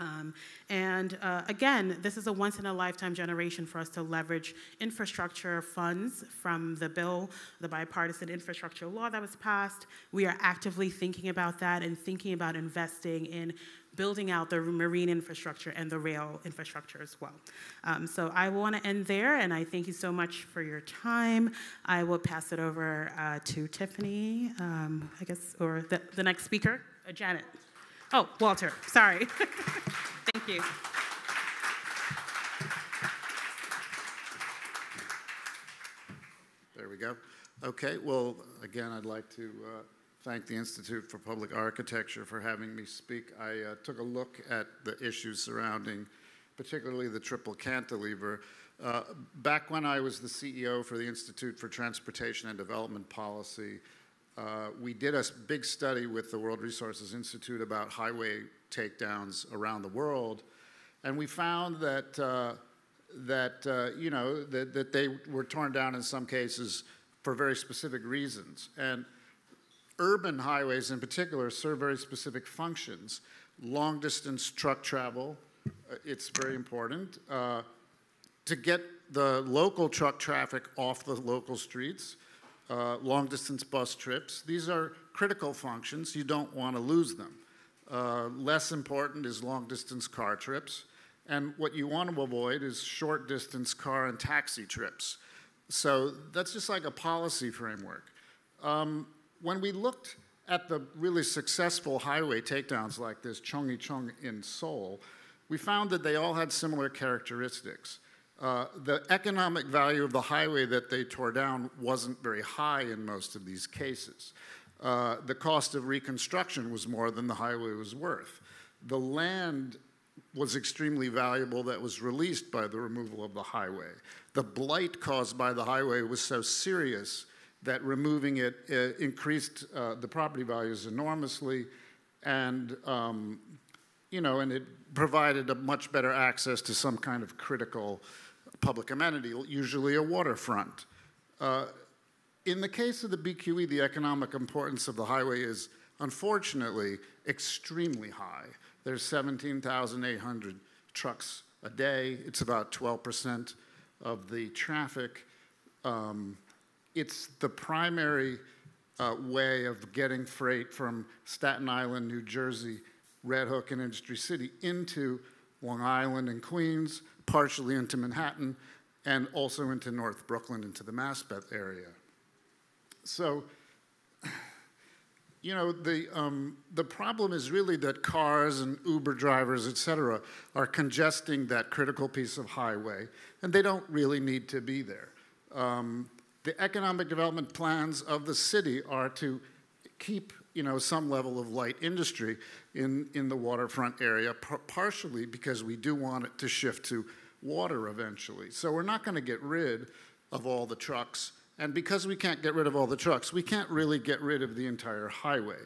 um, and uh, again, this is a once in a lifetime generation for us to leverage infrastructure funds from the bill, the bipartisan infrastructure law that was passed. We are actively thinking about that and thinking about investing in building out the marine infrastructure and the rail infrastructure as well. Um, so I want to end there, and I thank you so much for your time. I will pass it over uh, to Tiffany, um, I guess, or the, the next speaker, uh, Janet. Oh, Walter, sorry. Thank you. There we go. Okay, well, again, I'd like to uh, thank the Institute for Public Architecture for having me speak. I uh, took a look at the issues surrounding particularly the triple cantilever. Uh, back when I was the CEO for the Institute for Transportation and Development Policy, uh, we did a big study with the World Resources Institute about highway takedowns around the world, and we found that uh, that uh, you know that, that they were torn down in some cases for very specific reasons. And urban highways, in particular, serve very specific functions. Long distance truck travel, uh, it's very important. Uh, to get the local truck traffic off the local streets, uh, long distance bus trips. These are critical functions. You don't want to lose them. Uh, less important is long distance car trips. And what you want to avoid is short distance car and taxi trips. So that's just like a policy framework. Um, when we looked at the really successful highway takedowns like this, Cheonggyecheon in Seoul, we found that they all had similar characteristics. Uh, the economic value of the highway that they tore down wasn't very high in most of these cases. Uh, the cost of reconstruction was more than the highway was worth. The land was extremely valuable that was released by the removal of the highway. The blight caused by the highway was so serious that removing it uh, increased the property values enormously and um, you know and it provided a much better access to some kind of critical public amenity, usually a waterfront. Uh, in the case of the BQE, the economic importance of the highway is unfortunately extremely high. There's 17,800 trucks a day. It's about 12% of the traffic. Um, it's the primary uh, way of getting freight from Staten Island, New Jersey, Red Hook, and Industry City into Long Island and Queens, partially into Manhattan, and also into North Brooklyn, into the Maspeth area. So, you know, the, um, the problem is really that cars and Uber drivers, et cetera, are congesting that critical piece of highway, and they don't really need to be there. Um, the economic development plans of the city are to keep you know, some level of light industry in, in the waterfront area, par partially because we do want it to shift to water eventually. So we're not going to get rid of all the trucks. And because we can't get rid of all the trucks, we can't really get rid of the entire highway.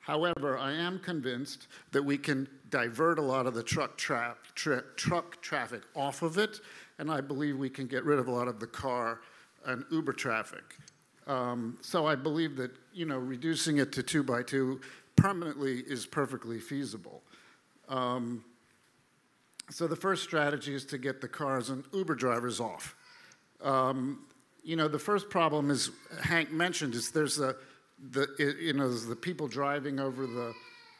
However, I am convinced that we can divert a lot of the truck, tra tra truck traffic off of it, and I believe we can get rid of a lot of the car and Uber traffic. Um, so I believe that you know reducing it to two by two permanently is perfectly feasible. Um, so the first strategy is to get the cars and Uber drivers off. Um, you know, the first problem is Hank mentioned is there's a the it, you know the people driving over the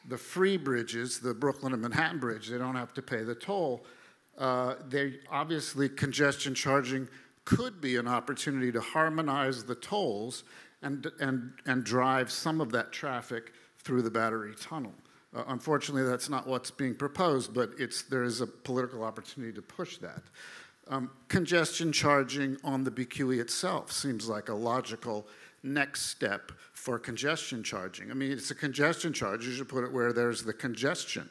the free bridges, the Brooklyn and Manhattan Bridge. They don't have to pay the toll. Uh, they obviously congestion charging could be an opportunity to harmonize the tolls and and and drive some of that traffic through the Battery Tunnel. Uh, unfortunately, that's not what's being proposed, but it's, there is a political opportunity to push that. Um, congestion charging on the BQE itself seems like a logical next step for congestion charging. I mean, it's a congestion charge. You should put it where there's the congestion.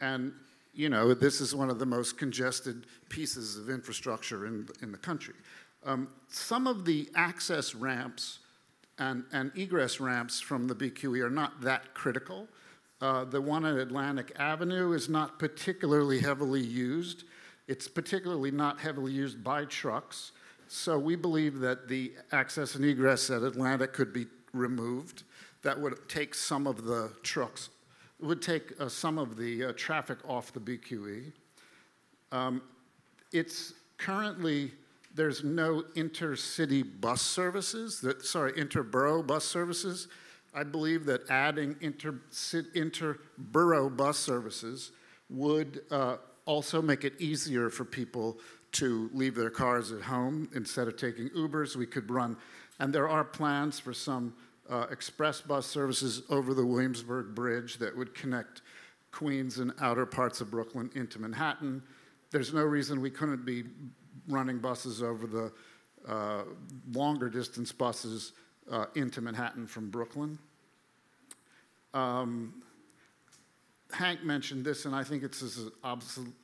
And, you know, this is one of the most congested pieces of infrastructure in, in the country. Um, some of the access ramps and, and egress ramps from the BQE are not that critical. Uh, the one at Atlantic Avenue is not particularly heavily used. It's particularly not heavily used by trucks. So we believe that the access and egress at Atlantic could be removed. That would take some of the trucks, would take uh, some of the uh, traffic off the BQE. Um, it's currently, there's no intercity bus services, that, sorry, interborough bus services. I believe that adding inter, interborough bus services would uh, also make it easier for people to leave their cars at home instead of taking Ubers. We could run, and there are plans for some uh, express bus services over the Williamsburg Bridge that would connect Queens and outer parts of Brooklyn into Manhattan. There's no reason we couldn't be running buses over the uh, longer distance buses uh, into Manhattan from Brooklyn. Um, Hank mentioned this, and I think it's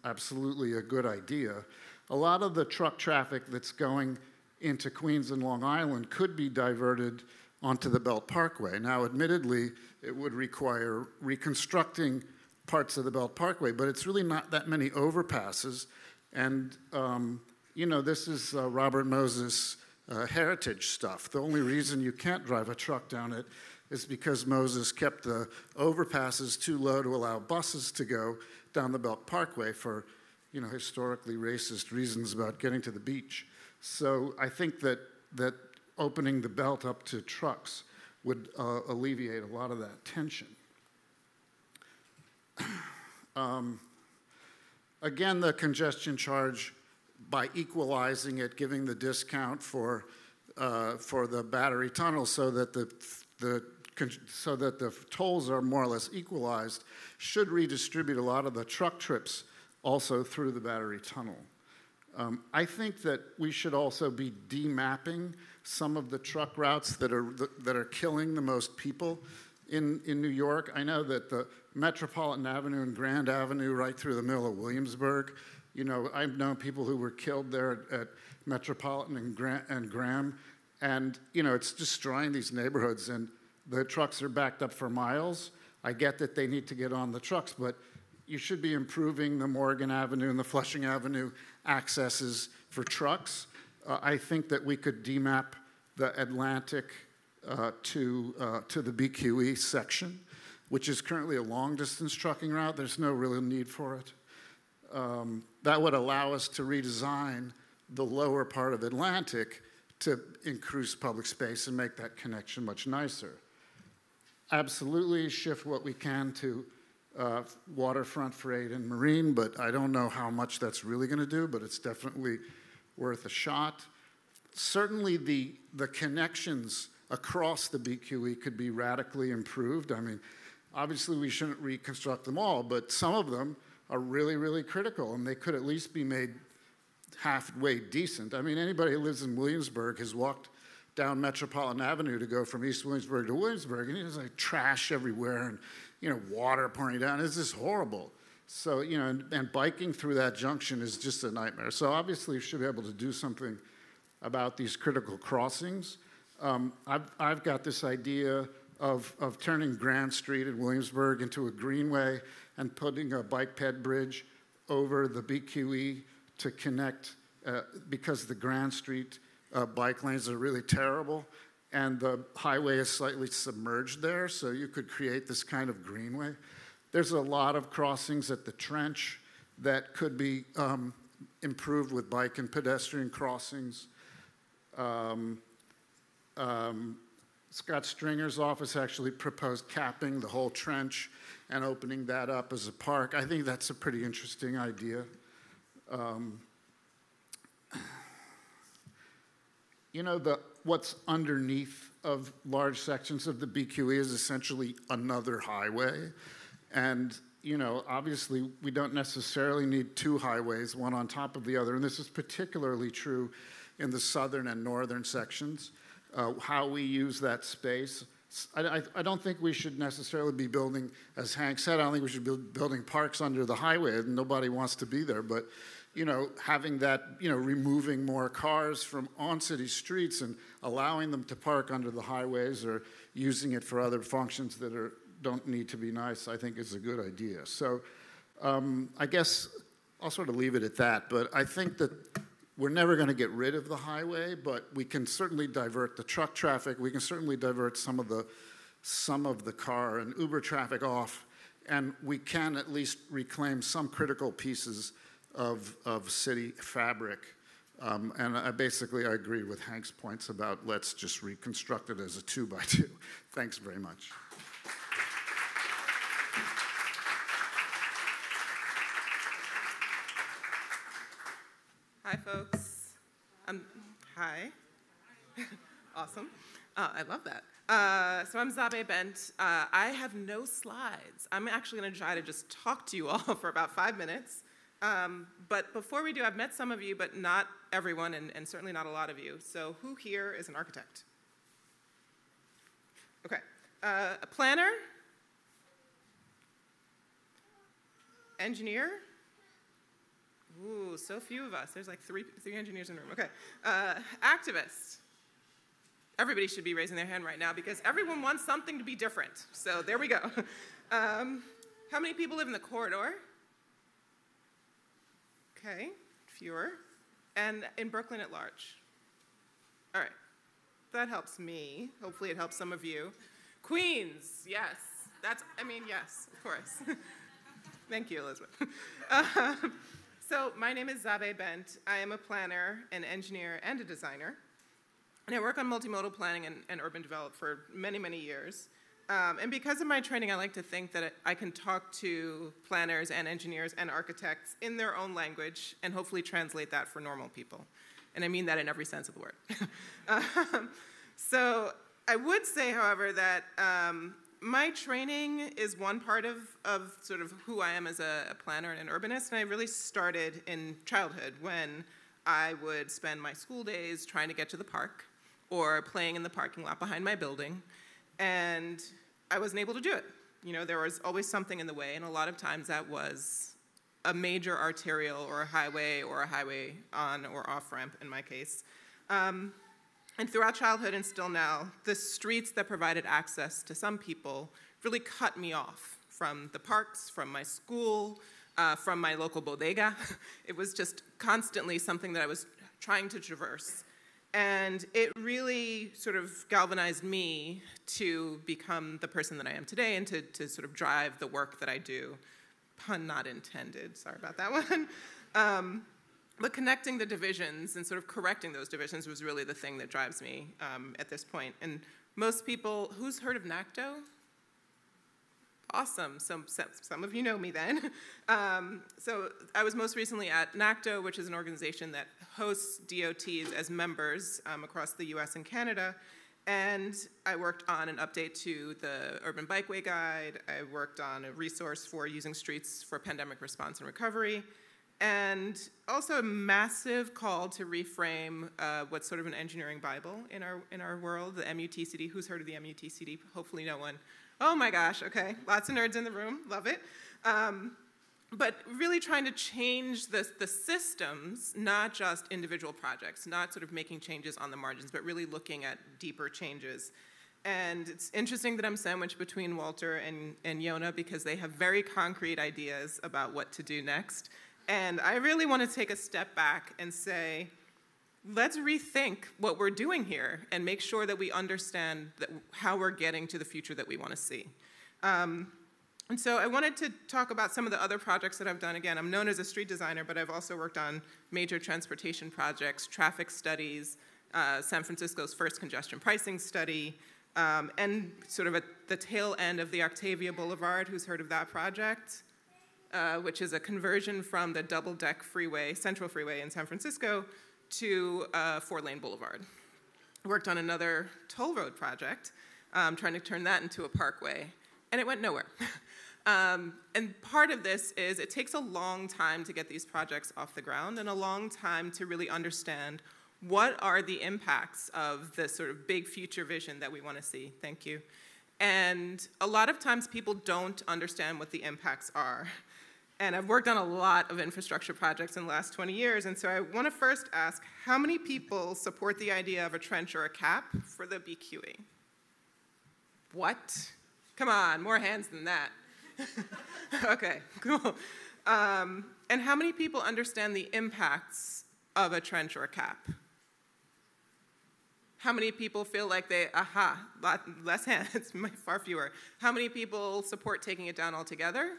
absolutely a good idea. A lot of the truck traffic that's going into Queens and Long Island could be diverted onto the Belt Parkway. Now, admittedly, it would require reconstructing parts of the Belt Parkway, but it's really not that many overpasses. And, um, you know, this is uh, Robert Moses uh, heritage stuff. The only reason you can't drive a truck down it is because Moses kept the overpasses too low to allow buses to go down the Belt Parkway for, you know, historically racist reasons about getting to the beach. So I think that, that opening the belt up to trucks would uh, alleviate a lot of that tension. um, again, the congestion charge by equalizing it, giving the discount for, uh, for the battery tunnel so that the, the, so that the tolls are more or less equalized, should redistribute a lot of the truck trips also through the battery tunnel. Um, I think that we should also be demapping some of the truck routes that are, that are killing the most people in, in New York. I know that the Metropolitan Avenue and Grand Avenue, right through the middle of Williamsburg, you know, I've known people who were killed there at, at Metropolitan and, Gra and Graham, and, you know, it's destroying these neighborhoods, and the trucks are backed up for miles. I get that they need to get on the trucks, but you should be improving the Morgan Avenue and the Flushing Avenue accesses for trucks. Uh, I think that we could demap the Atlantic uh, to, uh, to the BQE section, which is currently a long distance trucking route. There's no real need for it um, that would allow us to redesign the lower part of Atlantic to increase public space and make that connection much nicer. Absolutely shift what we can to uh, waterfront freight and marine, but I don't know how much that's really going to do, but it's definitely worth a shot. Certainly the, the connections across the BQE could be radically improved. I mean, obviously we shouldn't reconstruct them all, but some of them are really, really critical, and they could at least be made halfway decent. I mean, anybody who lives in Williamsburg has walked down Metropolitan Avenue to go from East Williamsburg to Williamsburg, and there's like trash everywhere and you know water pouring down. It's just horrible. So you know, and, and biking through that junction is just a nightmare. So obviously, we should be able to do something about these critical crossings. Um, I've, I've got this idea of, of turning Grand Street in Williamsburg into a greenway and putting a bike ped bridge over the BQE to connect, uh, because the Grand Street uh, bike lanes are really terrible, and the highway is slightly submerged there, so you could create this kind of greenway. There's a lot of crossings at the trench that could be um, improved with bike and pedestrian crossings. Um, um, Scott Stringer's office actually proposed capping the whole trench and opening that up as a park. I think that's a pretty interesting idea. You know, the, what's underneath of large sections of the BQE is essentially another highway. And, you know, obviously we don't necessarily need two highways, one on top of the other. And this is particularly true in the southern and northern sections. Uh, how we use that space. I, I, I, don't think we should necessarily be building, as Hank said, I don't think we should be building parks under the highway. Nobody wants to be there. But you know, having that, you know, removing more cars from on city streets and allowing them to park under the highways or using it for other functions that are, don't need to be nice, I think is a good idea. So um, I guess I'll sort of leave it at that. But I think that we're never going to get rid of the highway, but we can certainly divert the truck traffic. We can certainly divert some of the, some of the car and Uber traffic off. And we can at least reclaim some critical pieces of, of city fabric. Um, and I basically, I agree with Hank's points about let's just reconstruct it as a two by two. Thanks very much. Hi, folks. Um, hi. awesome. Uh, I love that. Uh, so I'm Zabe Bent. Uh, I have no slides. I'm actually going to try to just talk to you all for about five minutes. Um, but before we do, I've met some of you, but not everyone, and, and certainly not a lot of you. So who here is an architect? Okay. Uh, a planner? Engineer? Ooh, so few of us. There's like three, three engineers in the room. Okay. Uh, activist? Everybody should be raising their hand right now because everyone wants something to be different. So there we go. Um, how many people live in the corridor? Okay, fewer. And in Brooklyn at large. All right, that helps me. Hopefully, it helps some of you. Queens, yes. That's, I mean, yes, of course. Thank you, Elizabeth. Uh, so, my name is Zabe Bent. I am a planner, an engineer, and a designer. And I work on multimodal planning and, and urban development for many, many years. Um, and because of my training, I like to think that I can talk to planners and engineers and architects in their own language and hopefully translate that for normal people. And I mean that in every sense of the word. um, so I would say, however, that um, my training is one part of, of sort of who I am as a, a planner and an urbanist. And I really started in childhood when I would spend my school days trying to get to the park or playing in the parking lot behind my building and I wasn't able to do it. You know, there was always something in the way, and a lot of times that was a major arterial or a highway or a highway on or off ramp in my case. Um, and throughout childhood and still now, the streets that provided access to some people really cut me off from the parks, from my school, uh, from my local bodega. it was just constantly something that I was trying to traverse. And it really sort of galvanized me to become the person that I am today and to, to sort of drive the work that I do. Pun not intended, sorry about that one. Um, but connecting the divisions and sort of correcting those divisions was really the thing that drives me um, at this point. And most people, who's heard of NACTO? Awesome. Some, some of you know me then. Um, so I was most recently at NACTO, which is an organization that hosts DOTs as members um, across the US and Canada. And I worked on an update to the Urban Bikeway Guide. I worked on a resource for using streets for pandemic response and recovery. And also a massive call to reframe uh, what's sort of an engineering Bible in our, in our world, the MUTCD. Who's heard of the MUTCD? Hopefully no one. Oh my gosh, okay. Lots of nerds in the room, love it. Um, but really trying to change the, the systems, not just individual projects, not sort of making changes on the margins, but really looking at deeper changes. And it's interesting that I'm sandwiched between Walter and, and Yonah because they have very concrete ideas about what to do next. And I really want to take a step back and say, let's rethink what we're doing here and make sure that we understand that, how we're getting to the future that we want to see. Um, and so I wanted to talk about some of the other projects that I've done. Again, I'm known as a street designer, but I've also worked on major transportation projects, traffic studies, uh, San Francisco's first congestion pricing study, um, and sort of at the tail end of the Octavia Boulevard, who's heard of that project, uh, which is a conversion from the double deck freeway, Central Freeway in San Francisco, to uh, four lane boulevard. Worked on another toll road project, um, trying to turn that into a parkway, and it went nowhere. um, and part of this is it takes a long time to get these projects off the ground and a long time to really understand what are the impacts of the sort of big future vision that we want to see? Thank you. And a lot of times people don't understand what the impacts are. And I've worked on a lot of infrastructure projects in the last 20 years, and so I want to first ask, how many people support the idea of a trench or a cap for the BQE? What? Come on, more hands than that. okay, cool. Um, and how many people understand the impacts of a trench or a cap? How many people feel like they, aha, lot, less hands, far fewer. How many people support taking it down altogether?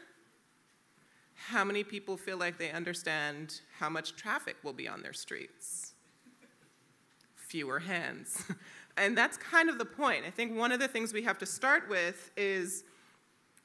How many people feel like they understand how much traffic will be on their streets? Fewer hands. and that's kind of the point. I think one of the things we have to start with is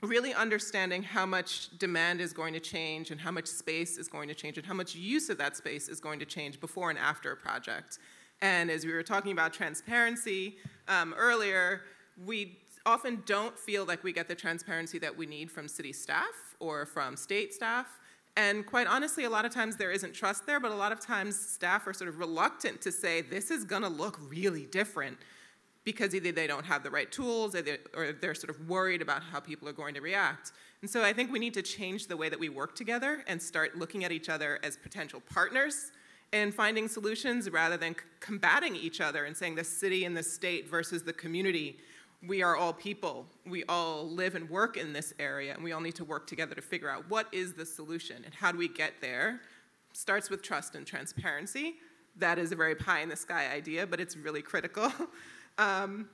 really understanding how much demand is going to change and how much space is going to change and how much use of that space is going to change before and after a project. And as we were talking about transparency um, earlier, we often don't feel like we get the transparency that we need from city staff or from state staff. And quite honestly, a lot of times there isn't trust there, but a lot of times staff are sort of reluctant to say, this is gonna look really different because either they don't have the right tools or they're, or they're sort of worried about how people are going to react. And so I think we need to change the way that we work together and start looking at each other as potential partners and finding solutions rather than combating each other and saying the city and the state versus the community. We are all people. We all live and work in this area, and we all need to work together to figure out what is the solution and how do we get there. Starts with trust and transparency. That is a very pie in the sky idea, but it's really critical. um,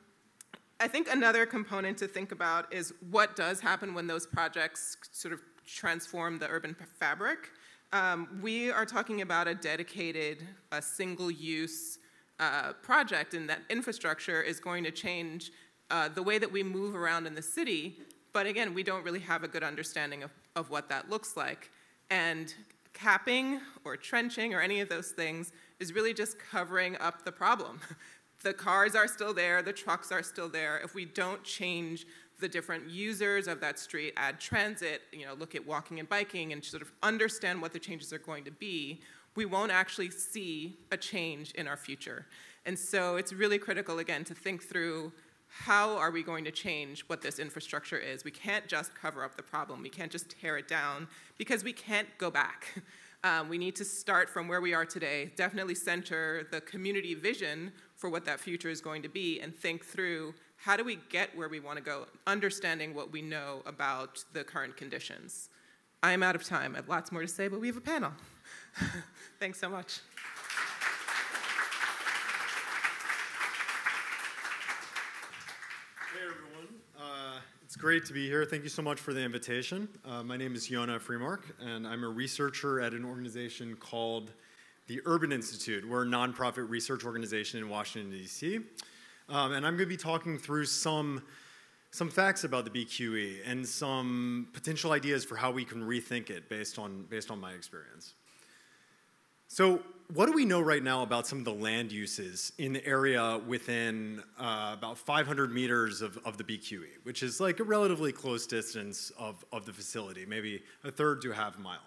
I think another component to think about is what does happen when those projects sort of transform the urban fabric. Um, we are talking about a dedicated, a single-use uh, project, and that infrastructure is going to change uh, the way that we move around in the city. But again, we don't really have a good understanding of, of what that looks like. And capping or trenching or any of those things is really just covering up the problem. the cars are still there, the trucks are still there. If we don't change the different users of that street, add transit, you know, look at walking and biking and sort of understand what the changes are going to be, we won't actually see a change in our future. And so it's really critical, again, to think through how are we going to change what this infrastructure is? We can't just cover up the problem. We can't just tear it down because we can't go back. Um, we need to start from where we are today, definitely center the community vision for what that future is going to be and think through how do we get where we want to go, understanding what we know about the current conditions. I am out of time. I have lots more to say, but we have a panel. Thanks so much. Hey everyone, uh, great to be here. Thank you so much for the invitation. Uh, my name is Yonah Freemark, and I'm a researcher at an organization called the Urban Institute. We're a nonprofit research organization in Washington, D.C. Um, and I'm going to be talking through some, some facts about the BQE and some potential ideas for how we can rethink it based on, based on my experience. So what do we know right now about some of the land uses in the area within uh, about 500 meters of, of the BQE, which is like a relatively close distance of, of the facility, maybe a third to a half mile?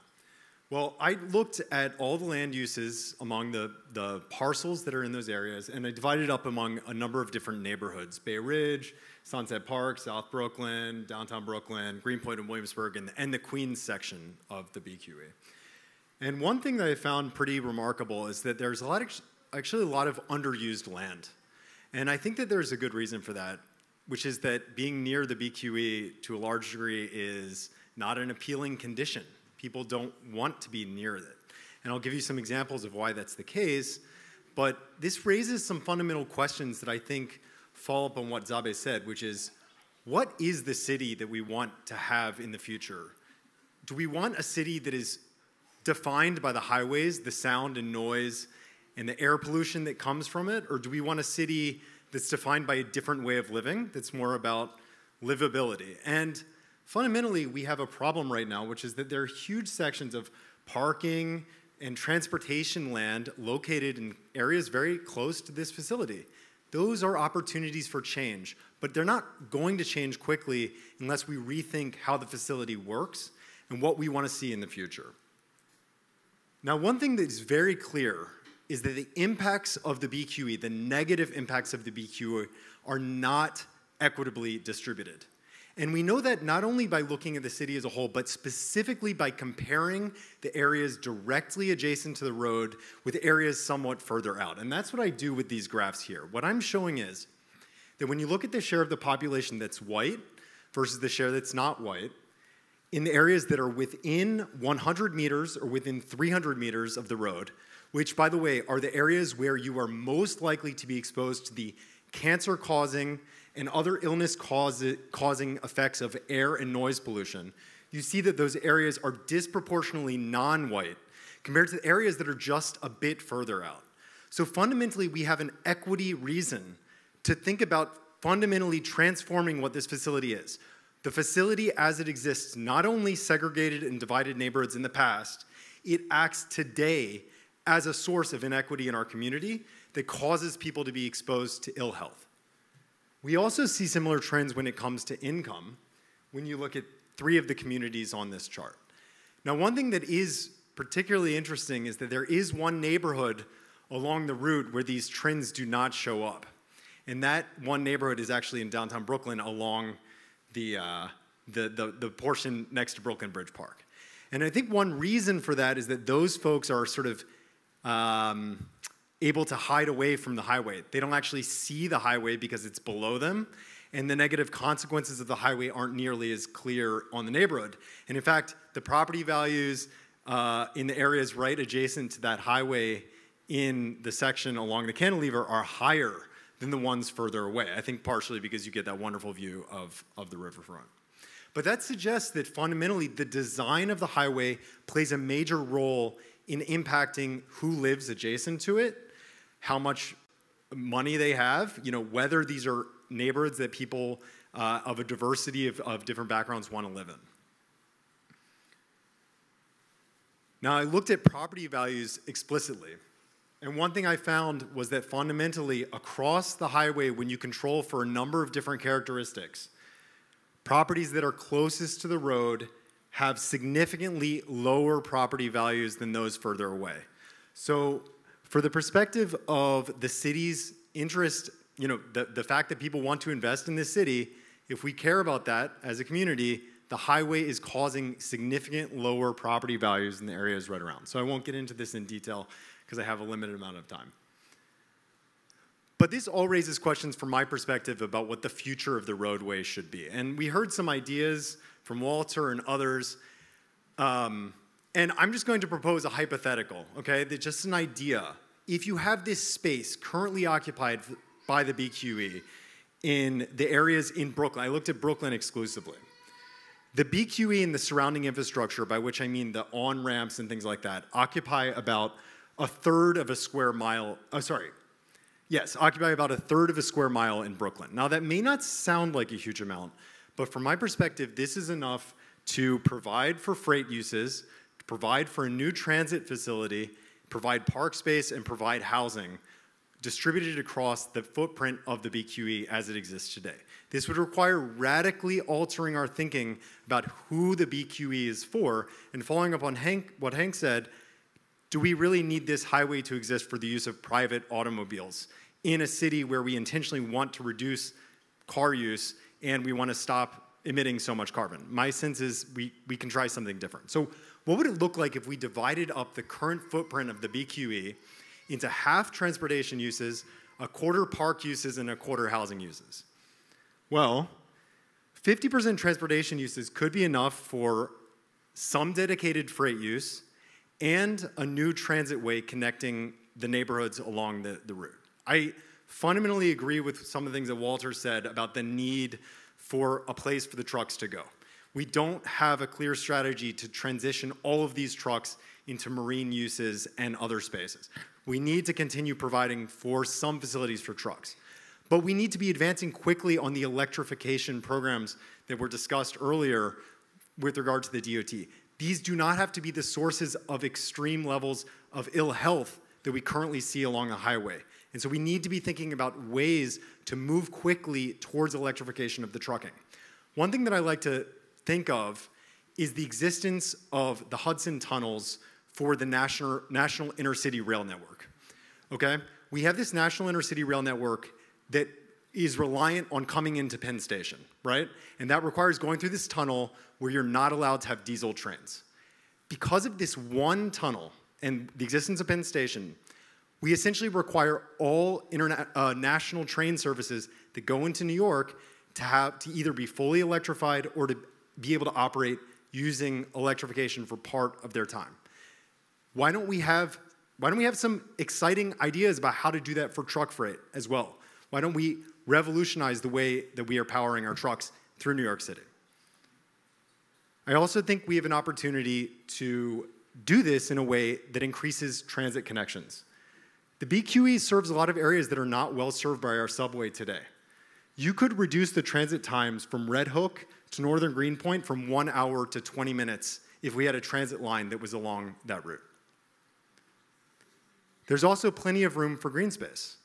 Well, I looked at all the land uses among the, the parcels that are in those areas, and I divided up among a number of different neighborhoods Bay Ridge, Sunset Park, South Brooklyn, downtown Brooklyn, Greenpoint and Williamsburg, and, and the Queens section of the BQE. And one thing that I found pretty remarkable is that there's a lot of, actually a lot of underused land. And I think that there's a good reason for that, which is that being near the BQE to a large degree is not an appealing condition People don't want to be near it. And I'll give you some examples of why that's the case. but this raises some fundamental questions that I think follow up on what Zabe said, which is what is the city that we want to have in the future? Do we want a city that is defined by the highways, the sound and noise, and the air pollution that comes from it? Or do we want a city that's defined by a different way of living that's more about livability? And fundamentally, we have a problem right now, which is that there are huge sections of parking and transportation land located in areas very close to this facility. Those are opportunities for change, but they're not going to change quickly unless we rethink how the facility works and what we want to see in the future. Now, one thing that is very clear is that the impacts of the BQE, the negative impacts of the BQE, are not equitably distributed. And we know that not only by looking at the city as a whole, but specifically by comparing the areas directly adjacent to the road with areas somewhat further out. And that's what I do with these graphs here. What I'm showing is that when you look at the share of the population that's white versus the share that's not white, in the areas that are within 100 meters or within 300 meters of the road, which, by the way, are the areas where you are most likely to be exposed to the cancer causing and other illness causing effects of air and noise pollution, you see that those areas are disproportionately non white compared to the areas that are just a bit further out. So fundamentally, we have an equity reason to think about fundamentally transforming what this facility is. The facility as it exists not only segregated and divided neighborhoods in the past, it acts today as a source of inequity in our community that causes people to be exposed to ill health. We also see similar trends when it comes to income when you look at three of the communities on this chart. Now, one thing that is particularly interesting is that there is one neighborhood along the route where these trends do not show up. And that one neighborhood is actually in downtown Brooklyn along the, uh, the, the, the portion next to Brooklyn Bridge Park. And I think one reason for that is that those folks are sort of um, able to hide away from the highway. They don't actually see the highway because it's below them, and the negative consequences of the highway aren't nearly as clear on the neighborhood. And in fact, the property values uh, in the areas right adjacent to that highway in the section along the cantilever are higher than the ones further away. I think partially because you get that wonderful view of, of the riverfront. But that suggests that fundamentally the design of the highway plays a major role in impacting who lives adjacent to it, how much money they have, you know, whether these are neighborhoods that people uh, of a diversity of, of different backgrounds want to live in. Now, I looked at property values explicitly. And one thing I found was that fundamentally, across the highway, when you control for a number of different characteristics, properties that are closest to the road have significantly lower property values than those further away. So, for the perspective of the city's interest, you know, the, the fact that people want to invest in this city, if we care about that as a community, the highway is causing significant lower property values in the areas right around. So I won't get into this in detail because I have a limited amount of time. But this all raises questions from my perspective about what the future of the roadway should be. And we heard some ideas from Walter and others. Um, and I'm just going to propose a hypothetical, okay? That's just an idea. If you have this space currently occupied by the BQE in the areas in Brooklyn, I looked at Brooklyn exclusively. The BQE and the surrounding infrastructure, by which I mean the on ramps and things like that, occupy about a third of a square mile. Oh, sorry. Yes, occupy about a third of a square mile in Brooklyn. Now, that may not sound like a huge amount, but from my perspective, this is enough to provide for freight uses, provide for a new transit facility, provide park space, and provide housing distributed across the footprint of the BQE as it exists today. This would require radically altering our thinking about who the BQE is for, and following up on Hank, what Hank said, do we really need this highway to exist for the use of private automobiles in a city where we intentionally want to reduce car use and we want to stop emitting so much carbon? My sense is we, we can try something different. So what would it look like if we divided up the current footprint of the BQE into half transportation uses, a quarter park uses, and a quarter housing uses? Well, 50% transportation uses could be enough for some dedicated freight use and a new transit way connecting the neighborhoods along the, the route. I fundamentally agree with some of the things that Walter said about the need for a place for the trucks to go. We don't have a clear strategy to transition all of these trucks into marine uses and other spaces. We need to continue providing for some facilities for trucks. But we need to be advancing quickly on the electrification programs that were discussed earlier with regard to the DOT. These do not have to be the sources of extreme levels of ill health that we currently see along the highway. And so we need to be thinking about ways to move quickly towards electrification of the trucking. One thing that I like to think of is the existence of the Hudson tunnels for the national, national intercity rail network. Okay? We have this national intercity rail network that is reliant on coming into Penn Station, right? And that requires going through this tunnel where you're not allowed to have diesel trains. Because of this one tunnel and the existence of Penn Station, we essentially require all interna- uh, national train services that go into New York to have to either be fully electrified or to be able to operate using electrification for part of their time. Why don't we have why don't we have some exciting ideas about how to do that for truck freight as well? Why don't we revolutionize the way that we are powering our trucks through New York City? I also think we have an opportunity to do this in a way that increases transit connections. The BQE serves a lot of areas that are not well served by our subway today. You could reduce the transit times from Red Hook to Northern Greenpoint from one hour to 20 minutes if we had a transit line that was along that route. There's also plenty of room for green space.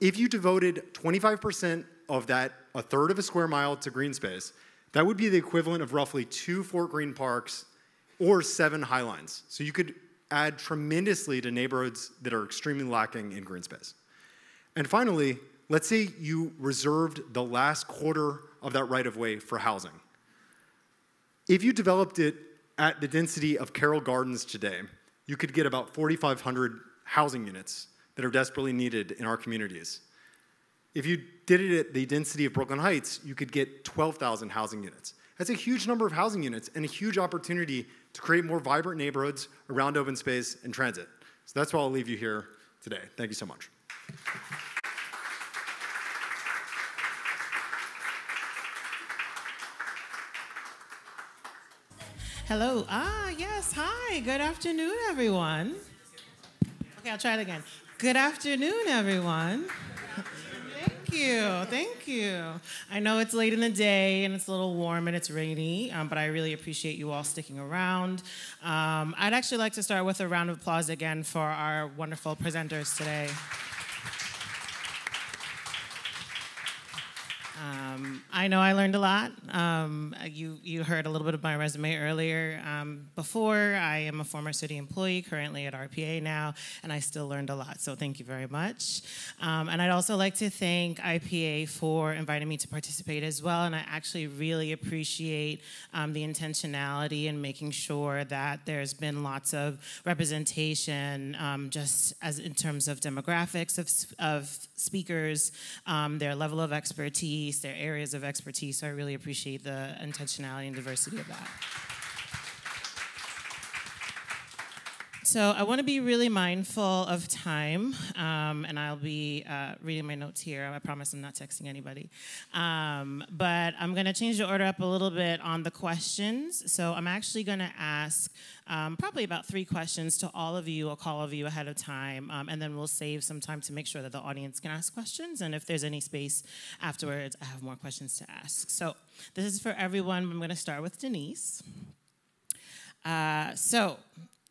If you devoted 25% of that, a third of a square mile to green space, that would be the equivalent of roughly two Fort Greene parks or seven Highlines. So you could add tremendously to neighborhoods that are extremely lacking in green space. And finally, let's say you reserved the last quarter of that right of way for housing. If you developed it at the density of Carroll Gardens today, you could get about 4,500 housing units that are desperately needed in our communities. If you did it at the density of Brooklyn Heights, you could get 12,000 housing units. That's a huge number of housing units and a huge opportunity to create more vibrant neighborhoods around open space and transit. So that's why I'll leave you here today. Thank you so much. Hello. Ah, yes. Hi. Good afternoon, everyone. Okay, I'll try it again. Good afternoon, everyone Thank you. Thank you. I know it's late in the day and it's a little warm and it's rainy, um, but I really appreciate you all sticking around. Um, I'd actually like to start with a round of applause again for our wonderful presenters today. Um, I know I learned a lot. Um, you, you heard a little bit of my resume earlier. Um, before, I am a former city employee, currently at RPA now, and I still learned a lot, so thank you very much. Um, and I'd also like to thank IPA for inviting me to participate as well, and I actually really appreciate um, the intentionality in making sure that there's been lots of representation um, just as in terms of demographics of, of speakers, their level of expertise, their areas of expertise. So I really appreciate the intentionality and diversity of that. So I want to be really mindful of time, um, and I'll be uh, reading my notes here. I promise I'm not texting anybody. Um, but I'm going to change the order up a little bit on the questions. So I'm actually going to ask um, probably about three questions to all of you. I'll call of you ahead of time, um, and then we'll save some time to make sure that the audience can ask questions. And if there's any space afterwards, I have more questions to ask. So this is for everyone. I'm going to start with Diniece. Uh, so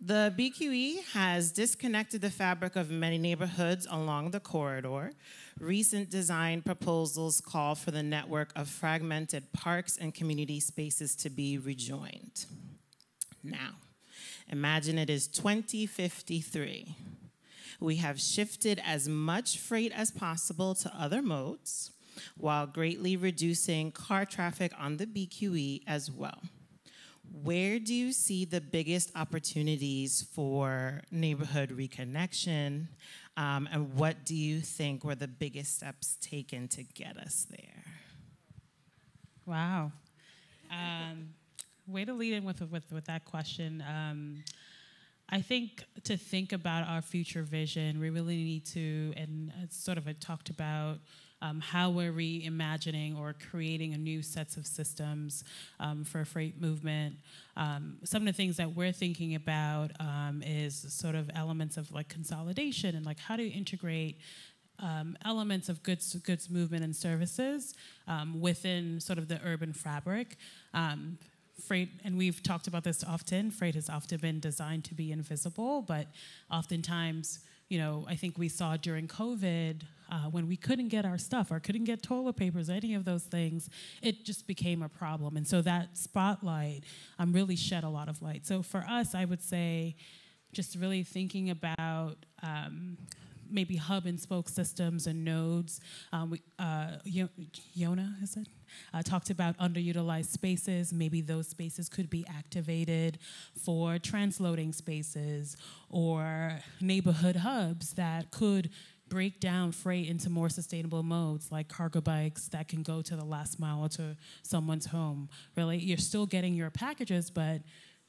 the BQE has disconnected the fabric of many neighborhoods along the corridor. Recent design proposals call for the network of fragmented parks and community spaces to be rejoined. Now, imagine it is 2053. We have shifted as much freight as possible to other modes while greatly reducing car traffic on the BQE as well where do you see the biggest opportunities for neighborhood reconnection? Um, and what do you think were the biggest steps taken to get us there? Wow. Um, way to lead in with, with, with that question. Um, I think to think about our future vision, we really need to, and sort of I talked about um, how we're reimagining or creating a new sets of systems um, for freight movement. Um, some of the things that we're thinking about um, is sort of elements of like consolidation and like how to integrate um, elements of goods goods movement and services um, within sort of the urban fabric. Um, freight, and we've talked about this often. Freight has often been designed to be invisible, but oftentimes, you know, I think we saw during COVID uh, when we couldn't get our stuff or couldn't get toilet papers, any of those things, it just became a problem. And so that spotlight um, really shed a lot of light. So for us, I would say, just really thinking about um, maybe hub and spoke systems and nodes. Um, we, uh, Yonah, is it? Uh, talked about underutilized spaces. Maybe those spaces could be activated for transloading spaces or neighborhood hubs that could break down freight into more sustainable modes like cargo bikes that can go to the last mile to someone's home. Really, you're still getting your packages, but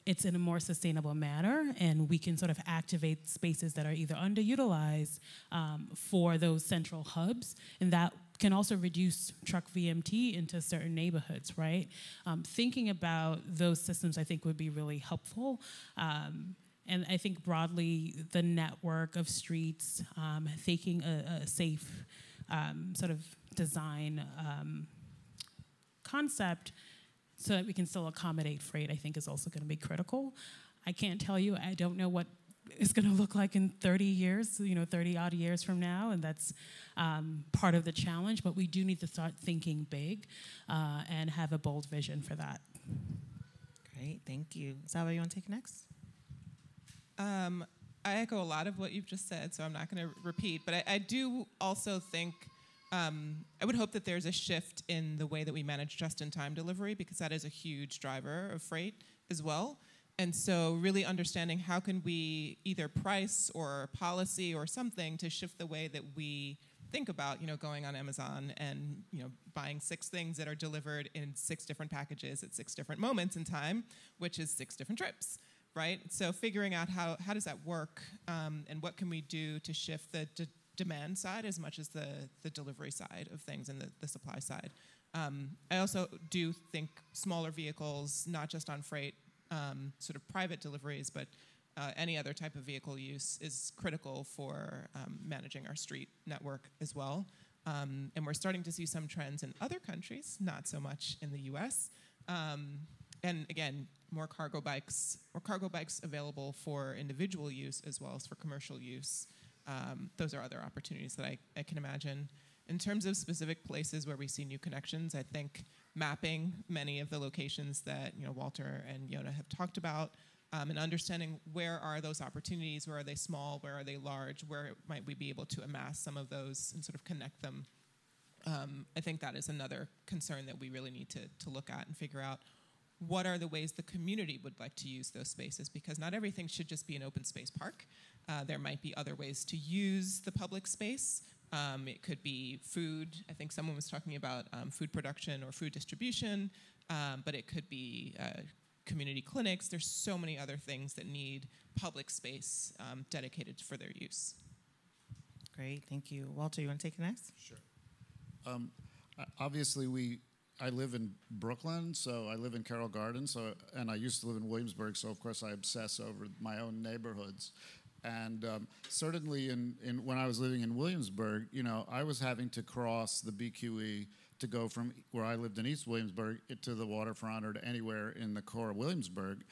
it's in a more sustainable manner, and we can sort of activate spaces that are either underutilized um, for those central hubs, and that can also reduce truck VMT into certain neighborhoods, right? Um, thinking about those systems, I think, would be really helpful. Um, and I think broadly, the network of streets, um, taking a, a safe um, sort of design um, concept so that we can still accommodate freight, I think is also going to be critical. I can't tell you, I don't know what it's going to look like in 30 years, you know, 30 odd years from now, and that's um, part of the challenge, but we do need to start thinking big uh, and have a bold vision for that. Great, thank you. Zabe, you want to take next? Um, I echo a lot of what you've just said, so I'm not going to repeat, but I, I do also think um, I would hope that there's a shift in the way that we manage just-in-time delivery because that is a huge driver of freight as well. And so, really understanding how can we either price or policy or something to shift the way that we think about, you know, going on Amazon and you know buying six things that are delivered in six different packages at six different moments in time, which is six different trips, right? So, figuring out how how does that work um, and what can we do to shift the demand side as much as the, the delivery side of things and the, the supply side. Um, I also do think smaller vehicles, not just on freight, um, sort of private deliveries, but uh, any other type of vehicle use is critical for um, managing our street network as well. Um, and we're starting to see some trends in other countries, not so much in the US. Um, and again, more cargo bikes, more cargo bikes available for individual use as well as for commercial use um, those are other opportunities that I, I can imagine. In terms of specific places where we see new connections, I think mapping many of the locations that you know Walter and Yonah have talked about, um, and understanding where are those opportunities, where are they small, where are they large, where might we be able to amass some of those and sort of connect them. Um, I think that is another concern that we really need to, to look at and figure out what are the ways the community would like to use those spaces because not everything should just be an open space park. Uh, there might be other ways to use the public space. Um, it could be food. I think someone was talking about um, food production or food distribution, um, but it could be uh, community clinics. There's so many other things that need public space um, dedicated for their use. Great, thank you. Walter, you want to take it next? Sure. Um, obviously, we I live in Brooklyn, so I live in Carroll Gardens, so and I used to live in Williamsburg, so of course I obsess over my own neighborhoods. And um, certainly, in, in when I was living in Williamsburg, you know, I was having to cross the BQE to go from where I lived in East Williamsburg to the waterfront or to anywhere in the core of Williamsburg.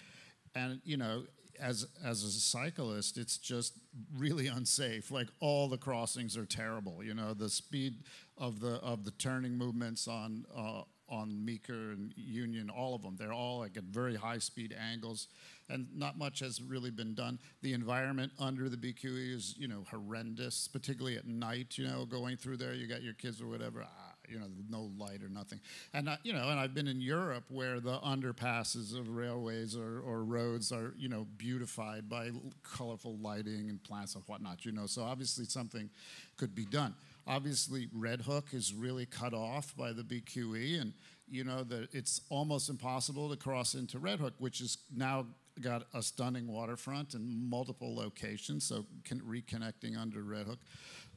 And you know, as as a cyclist, it's just really unsafe. Like all the crossings are terrible. You know, the speed of the of the turning movements on uh, on Meeker and Union, all of them. They're all like at very high speed angles, and not much has really been done. The environment under the BQE is, you know, horrendous, particularly at night. You know, going through there, you got your kids or whatever. Ah, you know, no light or nothing. And you know, and I've been in Europe where the underpasses of railways or, or roads are, you know, beautified by colorful lighting and plants and whatnot. You know, so obviously something could be done. Obviously, Red Hook is really cut off by the BQE, and you know that it's almost impossible to cross into Red Hook, which is now got a stunning waterfront in multiple locations, so con- reconnecting under Red Hook.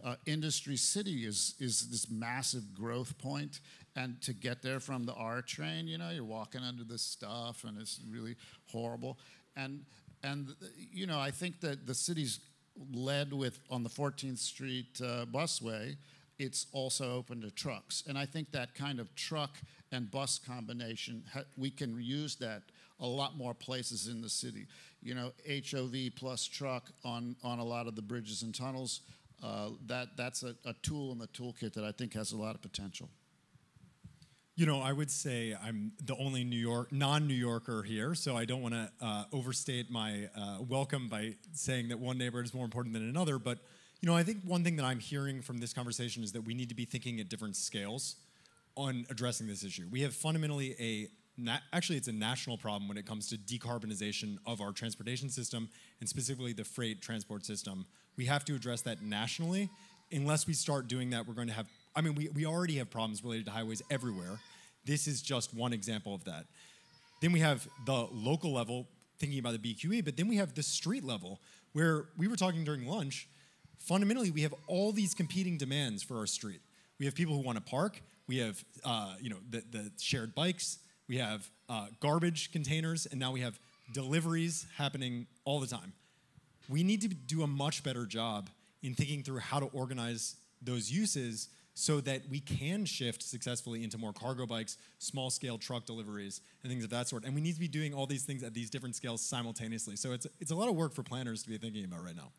Uh, Industry City is is this massive growth point, and to get there from the R train, you know, you're walking under this stuff, and it's really horrible. And and you know, I think that the city's led with on the 14th Street uh, busway. It's also open to trucks, and I think that kind of truck and bus combination, we can use that a lot more places in the city. You know, HOV plus truck on on a lot of the bridges and tunnels. Uh, that that's a, a tool in the toolkit that I think has a lot of potential. You know, I would say I'm the only New York non-New Yorker here, so I don't want to uh, overstate my uh, welcome by saying that one neighborhood is more important than another. But you know, I think one thing that I'm hearing from this conversation is that we need to be thinking at different scales on addressing this issue. We have fundamentally a actually it's a national problem when it comes to decarbonization of our transportation system and specifically the freight transport system. We have to address that nationally. Unless we start doing that, we're going to have I mean, we, we already have problems related to highways everywhere. This is just one example of that. Then we have the local level, thinking about the BQE, but then we have the street level, where we were talking during lunch. Fundamentally, we have all these competing demands for our street. We have people who want to park. We have, uh, you know, the, the shared bikes. We have uh, garbage containers, and now we have deliveries happening all the time. We need to do a much better job in thinking through how to organize those uses so that we can shift successfully into more cargo bikes, small scale truck deliveries, and things of that sort. And we need to be doing all these things at these different scales simultaneously. So it's, it's a lot of work for planners to be thinking about right now.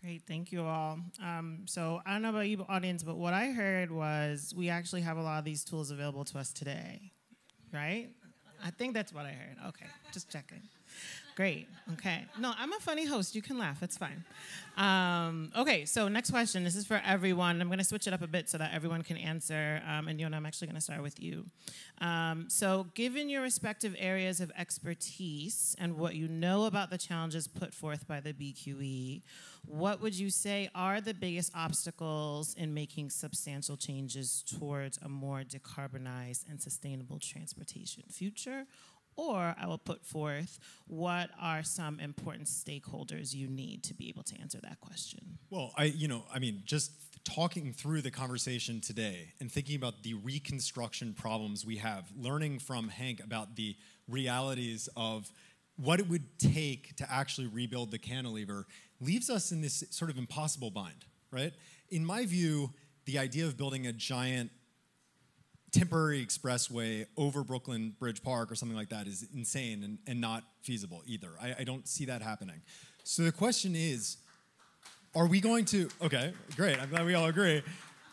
Great, thank you all. Um, so I don't know about you, audience, but what I heard was we actually have a lot of these tools available to us today, right? I think that's what I heard. Okay, just checking. Great. Okay. No, I'm a funny host. You can laugh. It's fine. Um, okay. So next question. This is for everyone. I'm going to switch it up a bit so that everyone can answer. Um, and Yonah, I'm actually going to start with you. Um, so, given your respective areas of expertise and what you know about the challenges put forth by the BQE, what would you say are the biggest obstacles in making substantial changes towards a more decarbonized and sustainable transportation future? Or I will put forth what are some important stakeholders you need to be able to answer that question. Well, I, you know, I mean, just talking through the conversation today and thinking about the reconstruction problems we have, learning from Hank about the realities of what it would take to actually rebuild the cantilever leaves us in this sort of impossible bind, right? In my view, the idea of building a giant temporary expressway over Brooklyn Bridge Park or something like that is insane and, and not feasible either. I, I don't see that happening. So the question is, are we going to, okay, great, I'm glad we all agree.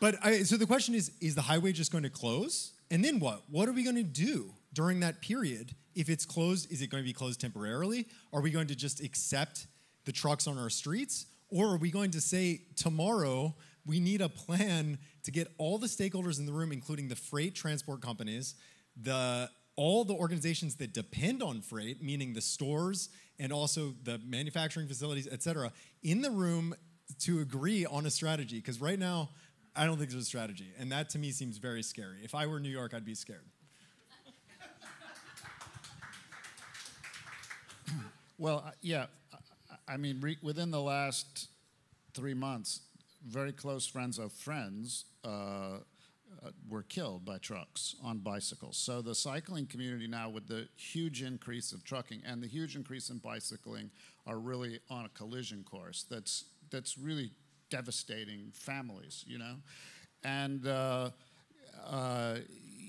But I, so the question is, is the highway just going to close? And then what? What are we going to do during that period? If it's closed, is it going to be closed temporarily? Are we going to just accept the trucks on our streets? Or are we going to say tomorrow we need a plan to get all the stakeholders in the room, including the freight transport companies, the all the organizations that depend on freight, meaning the stores and also the manufacturing facilities, et cetera, in the room to agree on a strategy. Because right now, I don't think there's a strategy. And that to me seems very scary. If I were New York, I'd be scared. Well, yeah, I mean, within the last three months, very close friends of friends uh, uh, were killed by trucks on bicycles. So the cycling community now, with the huge increase of trucking and the huge increase in bicycling, are really on a collision course. That's that's really devastating families, you know, and. Uh, uh,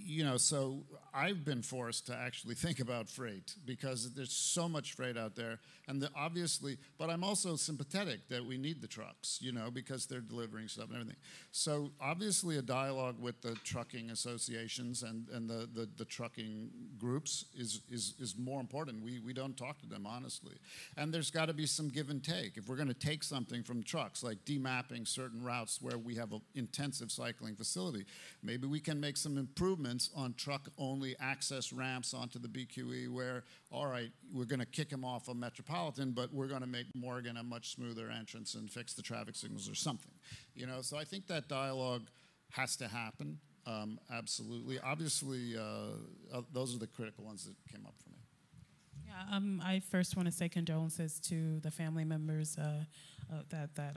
you know, so I've been forced to actually think about freight because there's so much freight out there, and the, obviously, but I'm also sympathetic that we need the trucks, you know, because they're delivering stuff and everything. So obviously, a dialogue with the trucking associations and, and the, the, the trucking groups is, is, is more important. We, we don't talk to them honestly, and there's got to be some give and take. If we're going to take something from trucks, like demapping certain routes where we have an intensive cycling facility, maybe we can make some improvements on truck only access ramps onto the BQE where, all right, we're going to kick them off of Metropolitan, but we're going to make Morgan a much smoother entrance and fix the traffic signals or something. You know, so I think that dialogue has to happen. Um, absolutely. Obviously, uh, uh, those are the critical ones that came up for me. Yeah, um, I first want to say condolences to the family members uh, uh, that that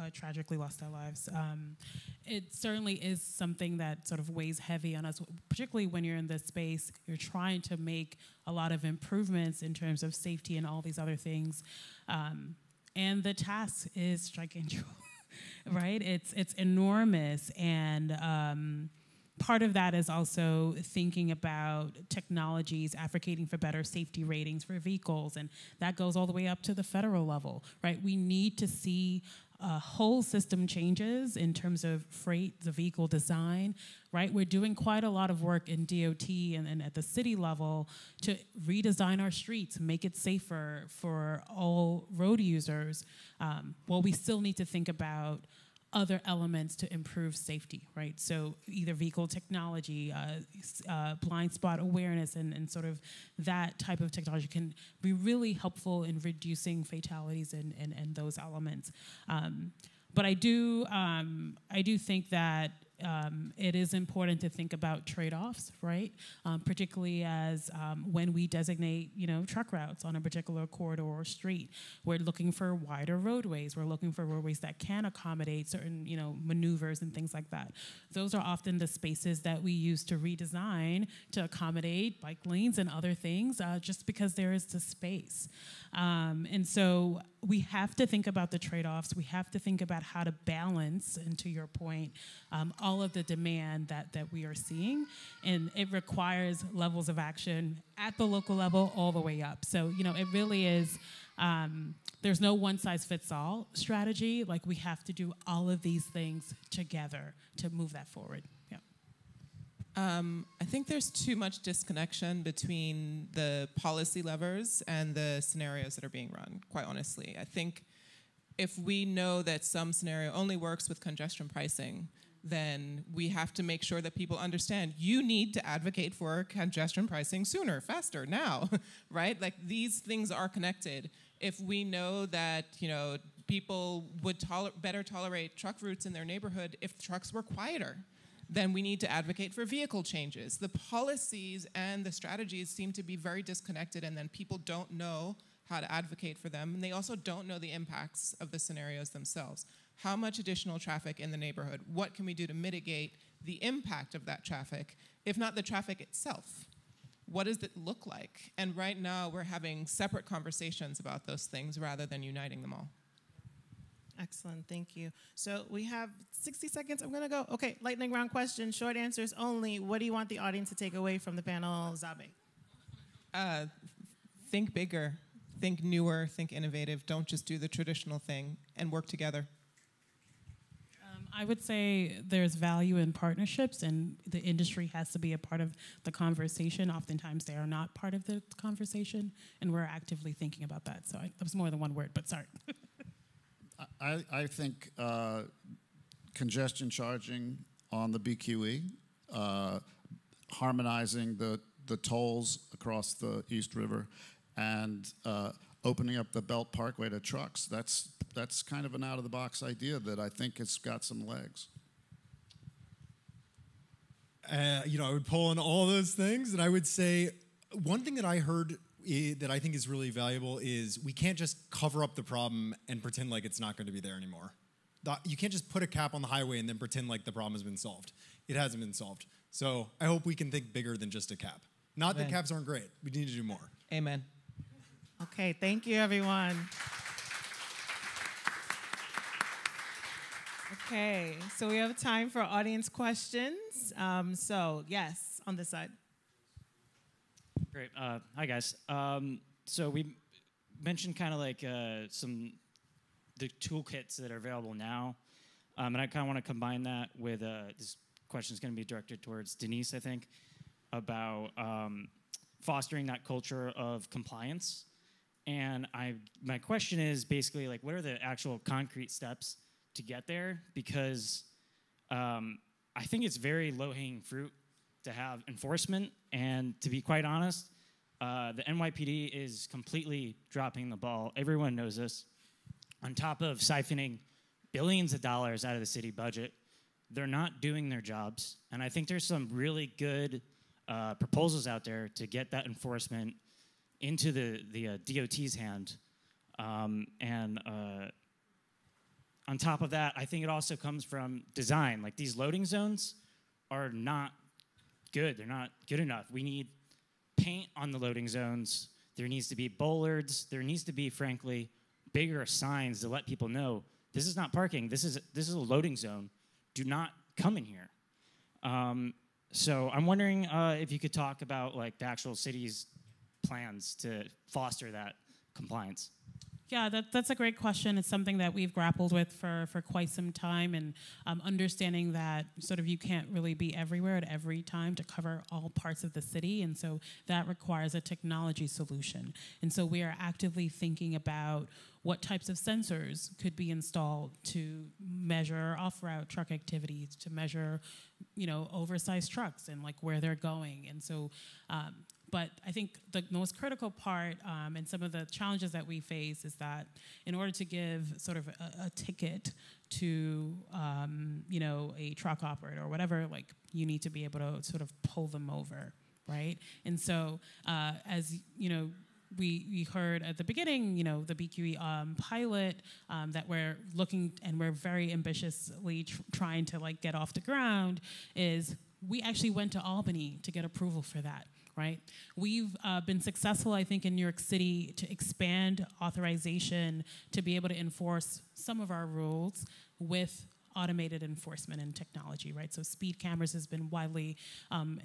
uh, tragically lost their lives. Um, it certainly is something that sort of weighs heavy on us, particularly when you're in this space. You're trying to make a lot of improvements in terms of safety and all these other things, um, and the task is gigantic, right? It's it's enormous and. Um, part of that is also thinking about technologies advocating for better safety ratings for vehicles and that goes all the way up to the federal level right we need to see uh, whole system changes in terms of freight the vehicle design right? We're doing quite a lot of work in dot and, and at the city level to redesign our streets make it safer for all road users. Um, well we still need to think about other elements to improve safety, right? So either vehicle technology, uh, uh, blind spot awareness, and, and sort of that type of technology can be really helpful in reducing fatalities and, and, and those elements. Um, but I do, um, I do think that um, it is important to think about trade-offs, right? Um, particularly as um, when we designate, you know, truck routes on a particular corridor or street, we're looking for wider roadways. We're looking for roadways that can accommodate certain, you know, maneuvers and things like that. Those are often the spaces that we use to redesign to accommodate bike lanes and other things, uh, just because there is the space. Um, and so we have to think about the trade-offs. We have to think about how to balance, and to your point, um, all of the demand that, that we are seeing. And it requires levels of action at the local level all the way up. So, you know, it really is, um, there's no one size fits all strategy. Like we have to do all of these things together to move that forward. Um, I think there's too much disconnection between the policy levers and the scenarios that are being run, quite honestly. I think if we know that some scenario only works with congestion pricing, then we have to make sure that people understand you need to advocate for congestion pricing sooner, faster, now, right? Like these things are connected. If we know that, you know, people would toler- better tolerate truck routes in their neighborhood if trucks were quieter, then we need to advocate for vehicle changes. The policies and the strategies seem to be very disconnected, and then people don't know how to advocate for them, and they also don't know the impacts of the scenarios themselves. How much additional traffic in the neighborhood? What can we do to mitigate the impact of that traffic, if not the traffic itself? What does it look like? And right now, we're having separate conversations about those things rather than uniting them all. Excellent, thank you. So we have 60 seconds. I'm gonna go. Okay, lightning round question, short answers only. What do you want the audience to take away from the panel, Zabe? Uh, think bigger, think newer, think innovative. Don't just do the traditional thing and work together. Um, I would say there's value in partnerships, and the industry has to be a part of the conversation. Oftentimes, they are not part of the conversation, and we're actively thinking about that. So I, that was more than one word, but sorry. I, I think uh, congestion charging on the BQE, uh, harmonizing the, the tolls across the East River, and uh, opening up the Belt Parkway to trucks. That's, that's kind of an out of the box idea that I think has got some legs. Uh, you know, I would pull on all those things, and I would say one thing that I heard that I think is really valuable is we can't just cover up the problem and pretend like it's not going to be there anymore. You can't just put a cap on the highway and then pretend like the problem has been solved. It hasn't been solved. So I hope we can think bigger than just a cap. Not that caps aren't great. We need to do more. Amen. Okay, thank you, everyone. Okay, so we have time for audience questions. Um, so, yes, on this side. Great. Uh, hi, guys. Um, so we mentioned kind of like uh, some the toolkits that are available now, um, and I kind of want to combine that with uh, this question is going to be directed towards Diniece, I think, about um, fostering that culture of compliance. And I, my question is basically like, what are the actual concrete steps to get there? Because um, I think it's very low hanging fruit to have enforcement. And to be quite honest, uh, the NYPD is completely dropping the ball. Everyone knows this. On top of siphoning billions of dollars out of the city budget, they're not doing their jobs. And I think there's some really good uh, proposals out there to get that enforcement into the the uh, DOT's hand, um, and uh, on top of that, I think it also comes from design. Like these loading zones are not good. They're not good enough. We need paint on the loading zones. There needs to be bollards. There needs to be, frankly, bigger signs to let people know this is not parking. This is this is a loading zone. Do not come in here. Um, so I'm wondering uh, if you could talk about like the actual city's plans to foster that compliance. Yeah, that, that's a great question. It's something that we've grappled with for, for quite some time, and um, understanding that sort of you can't really be everywhere at every time to cover all parts of the city, and so that requires a technology solution. And so we are actively thinking about what types of sensors could be installed to measure off-route truck activities, to measure, you know, oversized trucks and like where they're going. And so um, but I think the most critical part um, and some of the challenges that we face is that in order to give sort of a, a ticket to um, you know a truck operator or whatever, like you need to be able to sort of pull them over, right? And so uh, as you know we, we heard at the beginning, you know, the BQE um, pilot um, that we're looking and we're very ambitiously tr- trying to like get off the ground is we actually went to Albany to get approval for that right? We've uh, been successful, I think, in New York City to expand authorization to be able to enforce some of our rules with automated enforcement and technology, right? So speed cameras has been widely um,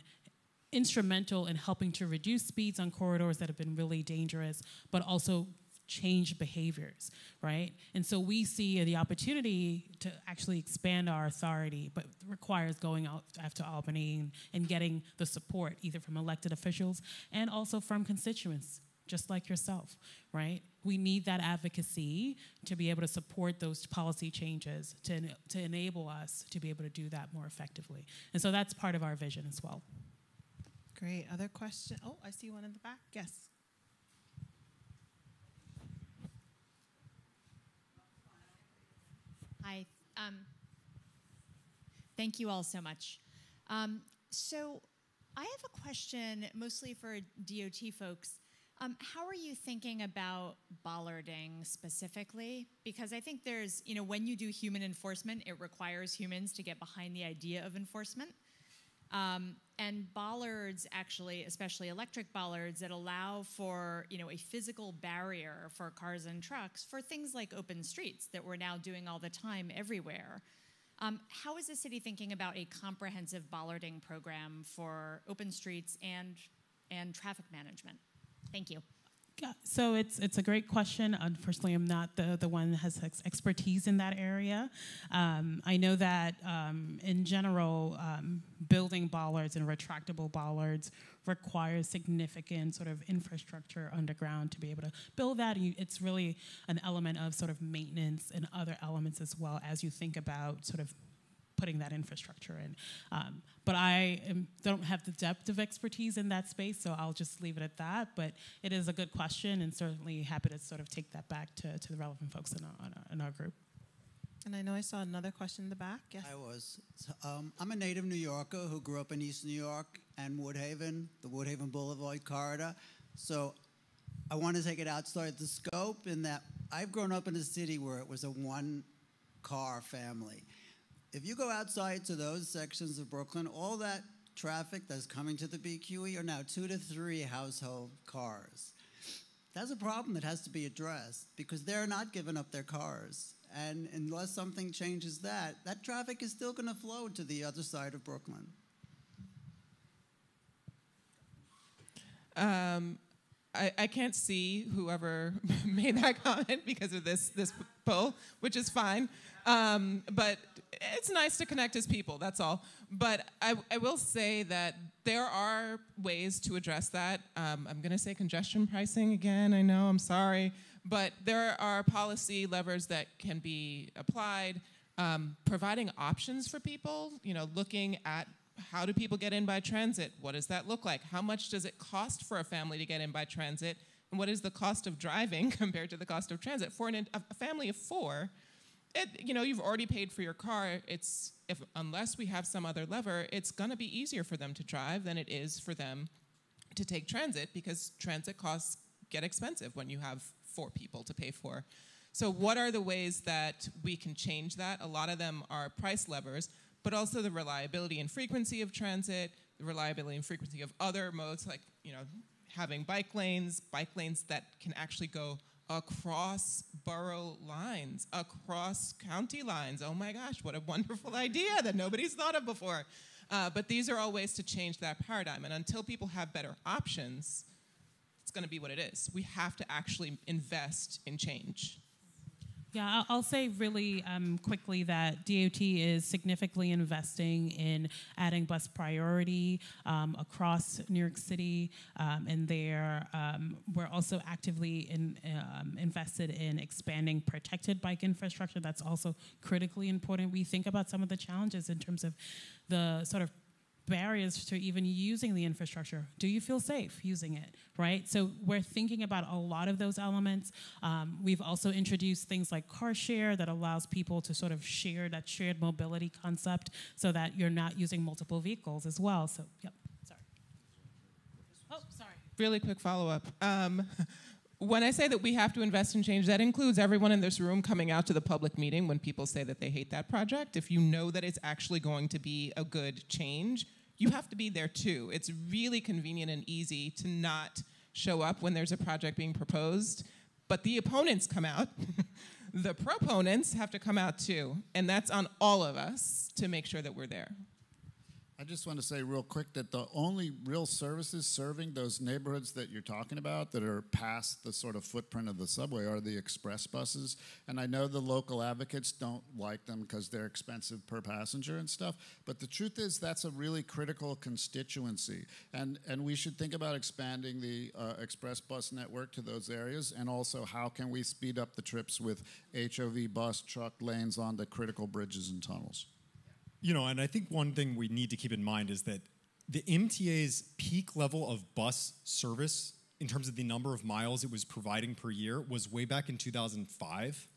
instrumental in helping to reduce speeds on corridors that have been really dangerous, but also change behaviors, right? And so we see the opportunity to actually expand our authority, but requires going out after Albany and, and getting the support either from elected officials and also from constituents just like yourself, right? We need that advocacy to be able to support those policy changes to, to enable us to be able to do that more effectively. And so that's part of our vision as well. Great. Other question? Oh, I see one in the back. Yes. Hi. Um, thank you all so much. Um, so I have a question mostly for DOT folks. Um, how are you thinking about bollarding specifically? Because I think there's, you know, when you do human enforcement, it requires humans to get behind the idea of enforcement. Um, and bollards actually, especially electric bollards that allow for you know a physical barrier for cars and trucks for things like open streets that we're now doing all the time everywhere. Um, how is the city thinking about a comprehensive bollarding program for open streets and and traffic management? Thank you. So it's it's a great question. Unfortunately, I'm not the, the one that has ex- expertise in that area. Um, I know that um, in general, um, building bollards and retractable bollards requires significant sort of infrastructure underground to be able to build that. It's really an element of sort of maintenance and other elements as well as you think about sort of putting that infrastructure in. Um, but I am, don't have the depth of expertise in that space, so I'll just leave it at that. But it is a good question, and certainly happy to sort of take that back to, to the relevant folks in our, in our group. And I know I saw another question in the back. Yes. I was. Um, I'm a native New Yorker who grew up in East New York and Woodhaven, the Woodhaven Boulevard corridor. So I want to take it outside the scope in that I've grown up in a city where it was a one car family. If you go outside to those sections of Brooklyn, all that traffic that's coming to the BQE are now two to three household cars. That's a problem that has to be addressed because they're not giving up their cars. And unless something changes that, that traffic is still going to flow to the other side of Brooklyn. Um, I, I, can't see whoever made that comment because of this this poll, which is fine. Um, but it's nice to connect as people, that's all. But I, I will say that there are ways to address that. Um, I'm going to say congestion pricing again, I know, I'm sorry. But there are policy levers that can be applied, um, providing options for people, you know, looking at how do people get in by transit? What does that look like? How much does it cost for a family to get in by transit? And what is the cost of driving compared to the cost of transit? For an, a family of four, it, you know, you've already paid for your car. It's if unless we have some other lever, it's going to be easier for them to drive than it is for them to take transit because transit costs get expensive when you have four people to pay for. So, what are the ways that we can change that? A lot of them are price levers, but also the reliability and frequency of transit, the reliability and frequency of other modes, like you know, having bike lanes, bike lanes that can actually go across borough lines, across county lines. Oh my gosh, what a wonderful idea that nobody's thought of before. Uh, but these are all ways to change that paradigm. And until people have better options, it's going to be what it is. We have to actually invest in change. Yeah, I'll- say really um, quickly that DOT is significantly investing in adding bus priority um, across New York City, um, and there um, we're also actively in, um, invested in expanding protected bike infrastructure. That's also critically important. We think about some of the challenges in terms of the sort of barriers to even using the infrastructure. Do you feel safe using it, right? So we're thinking about a lot of those elements. Um, we've also introduced things like car share that allows people to sort of share that shared mobility concept so that you're not using multiple vehicles as well. So, yep, sorry. Oh, sorry. Really quick follow up. Um, when I say that we have to invest in change, that includes everyone in this room coming out to the public meeting when people say that they hate that project. If you know that it's actually going to be a good change, you have to be there too. It's really convenient and easy to not show up when there's a project being proposed, but the opponents come out. the proponents have to come out too, and that's on all of us to make sure that we're there. I just want to say real quick that the only real services serving those neighborhoods that you're talking about that are past the sort of footprint of the subway are the express buses. And I know the local advocates don't like them because they're expensive per passenger and stuff. But the truth is that's a really critical constituency. And, and we should think about expanding the uh, express bus network to those areas. And also how can we speed up the trips with HOV bus truck lanes on the critical bridges and tunnels. You know, and I think one thing we need to keep in mind is that the MTA's peak level of bus service in terms of the number of miles it was providing per year was way back in 2005,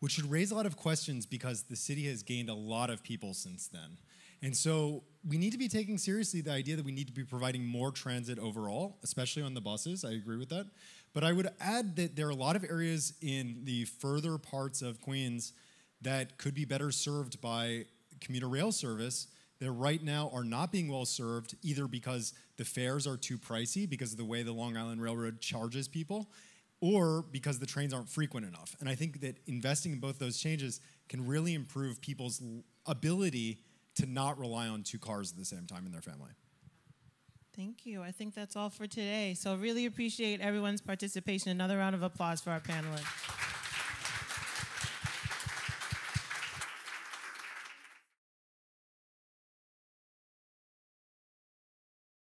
which should raise a lot of questions because the city has gained a lot of people since then. And so we need to be taking seriously the idea that we need to be providing more transit overall, especially on the buses. I agree with that. But I would add that there are a lot of areas in the further parts of Queens that could be better served by commuter rail service that right now are not being well served either because the fares are too pricey because of the way the Long Island Railroad charges people or because the trains aren't frequent enough. And I think that investing in both those changes can really improve people's ability to not rely on two cars at the same time in their family. Thank you. I think that's all for today. So really appreciate everyone's participation. Another round of applause for our panelists.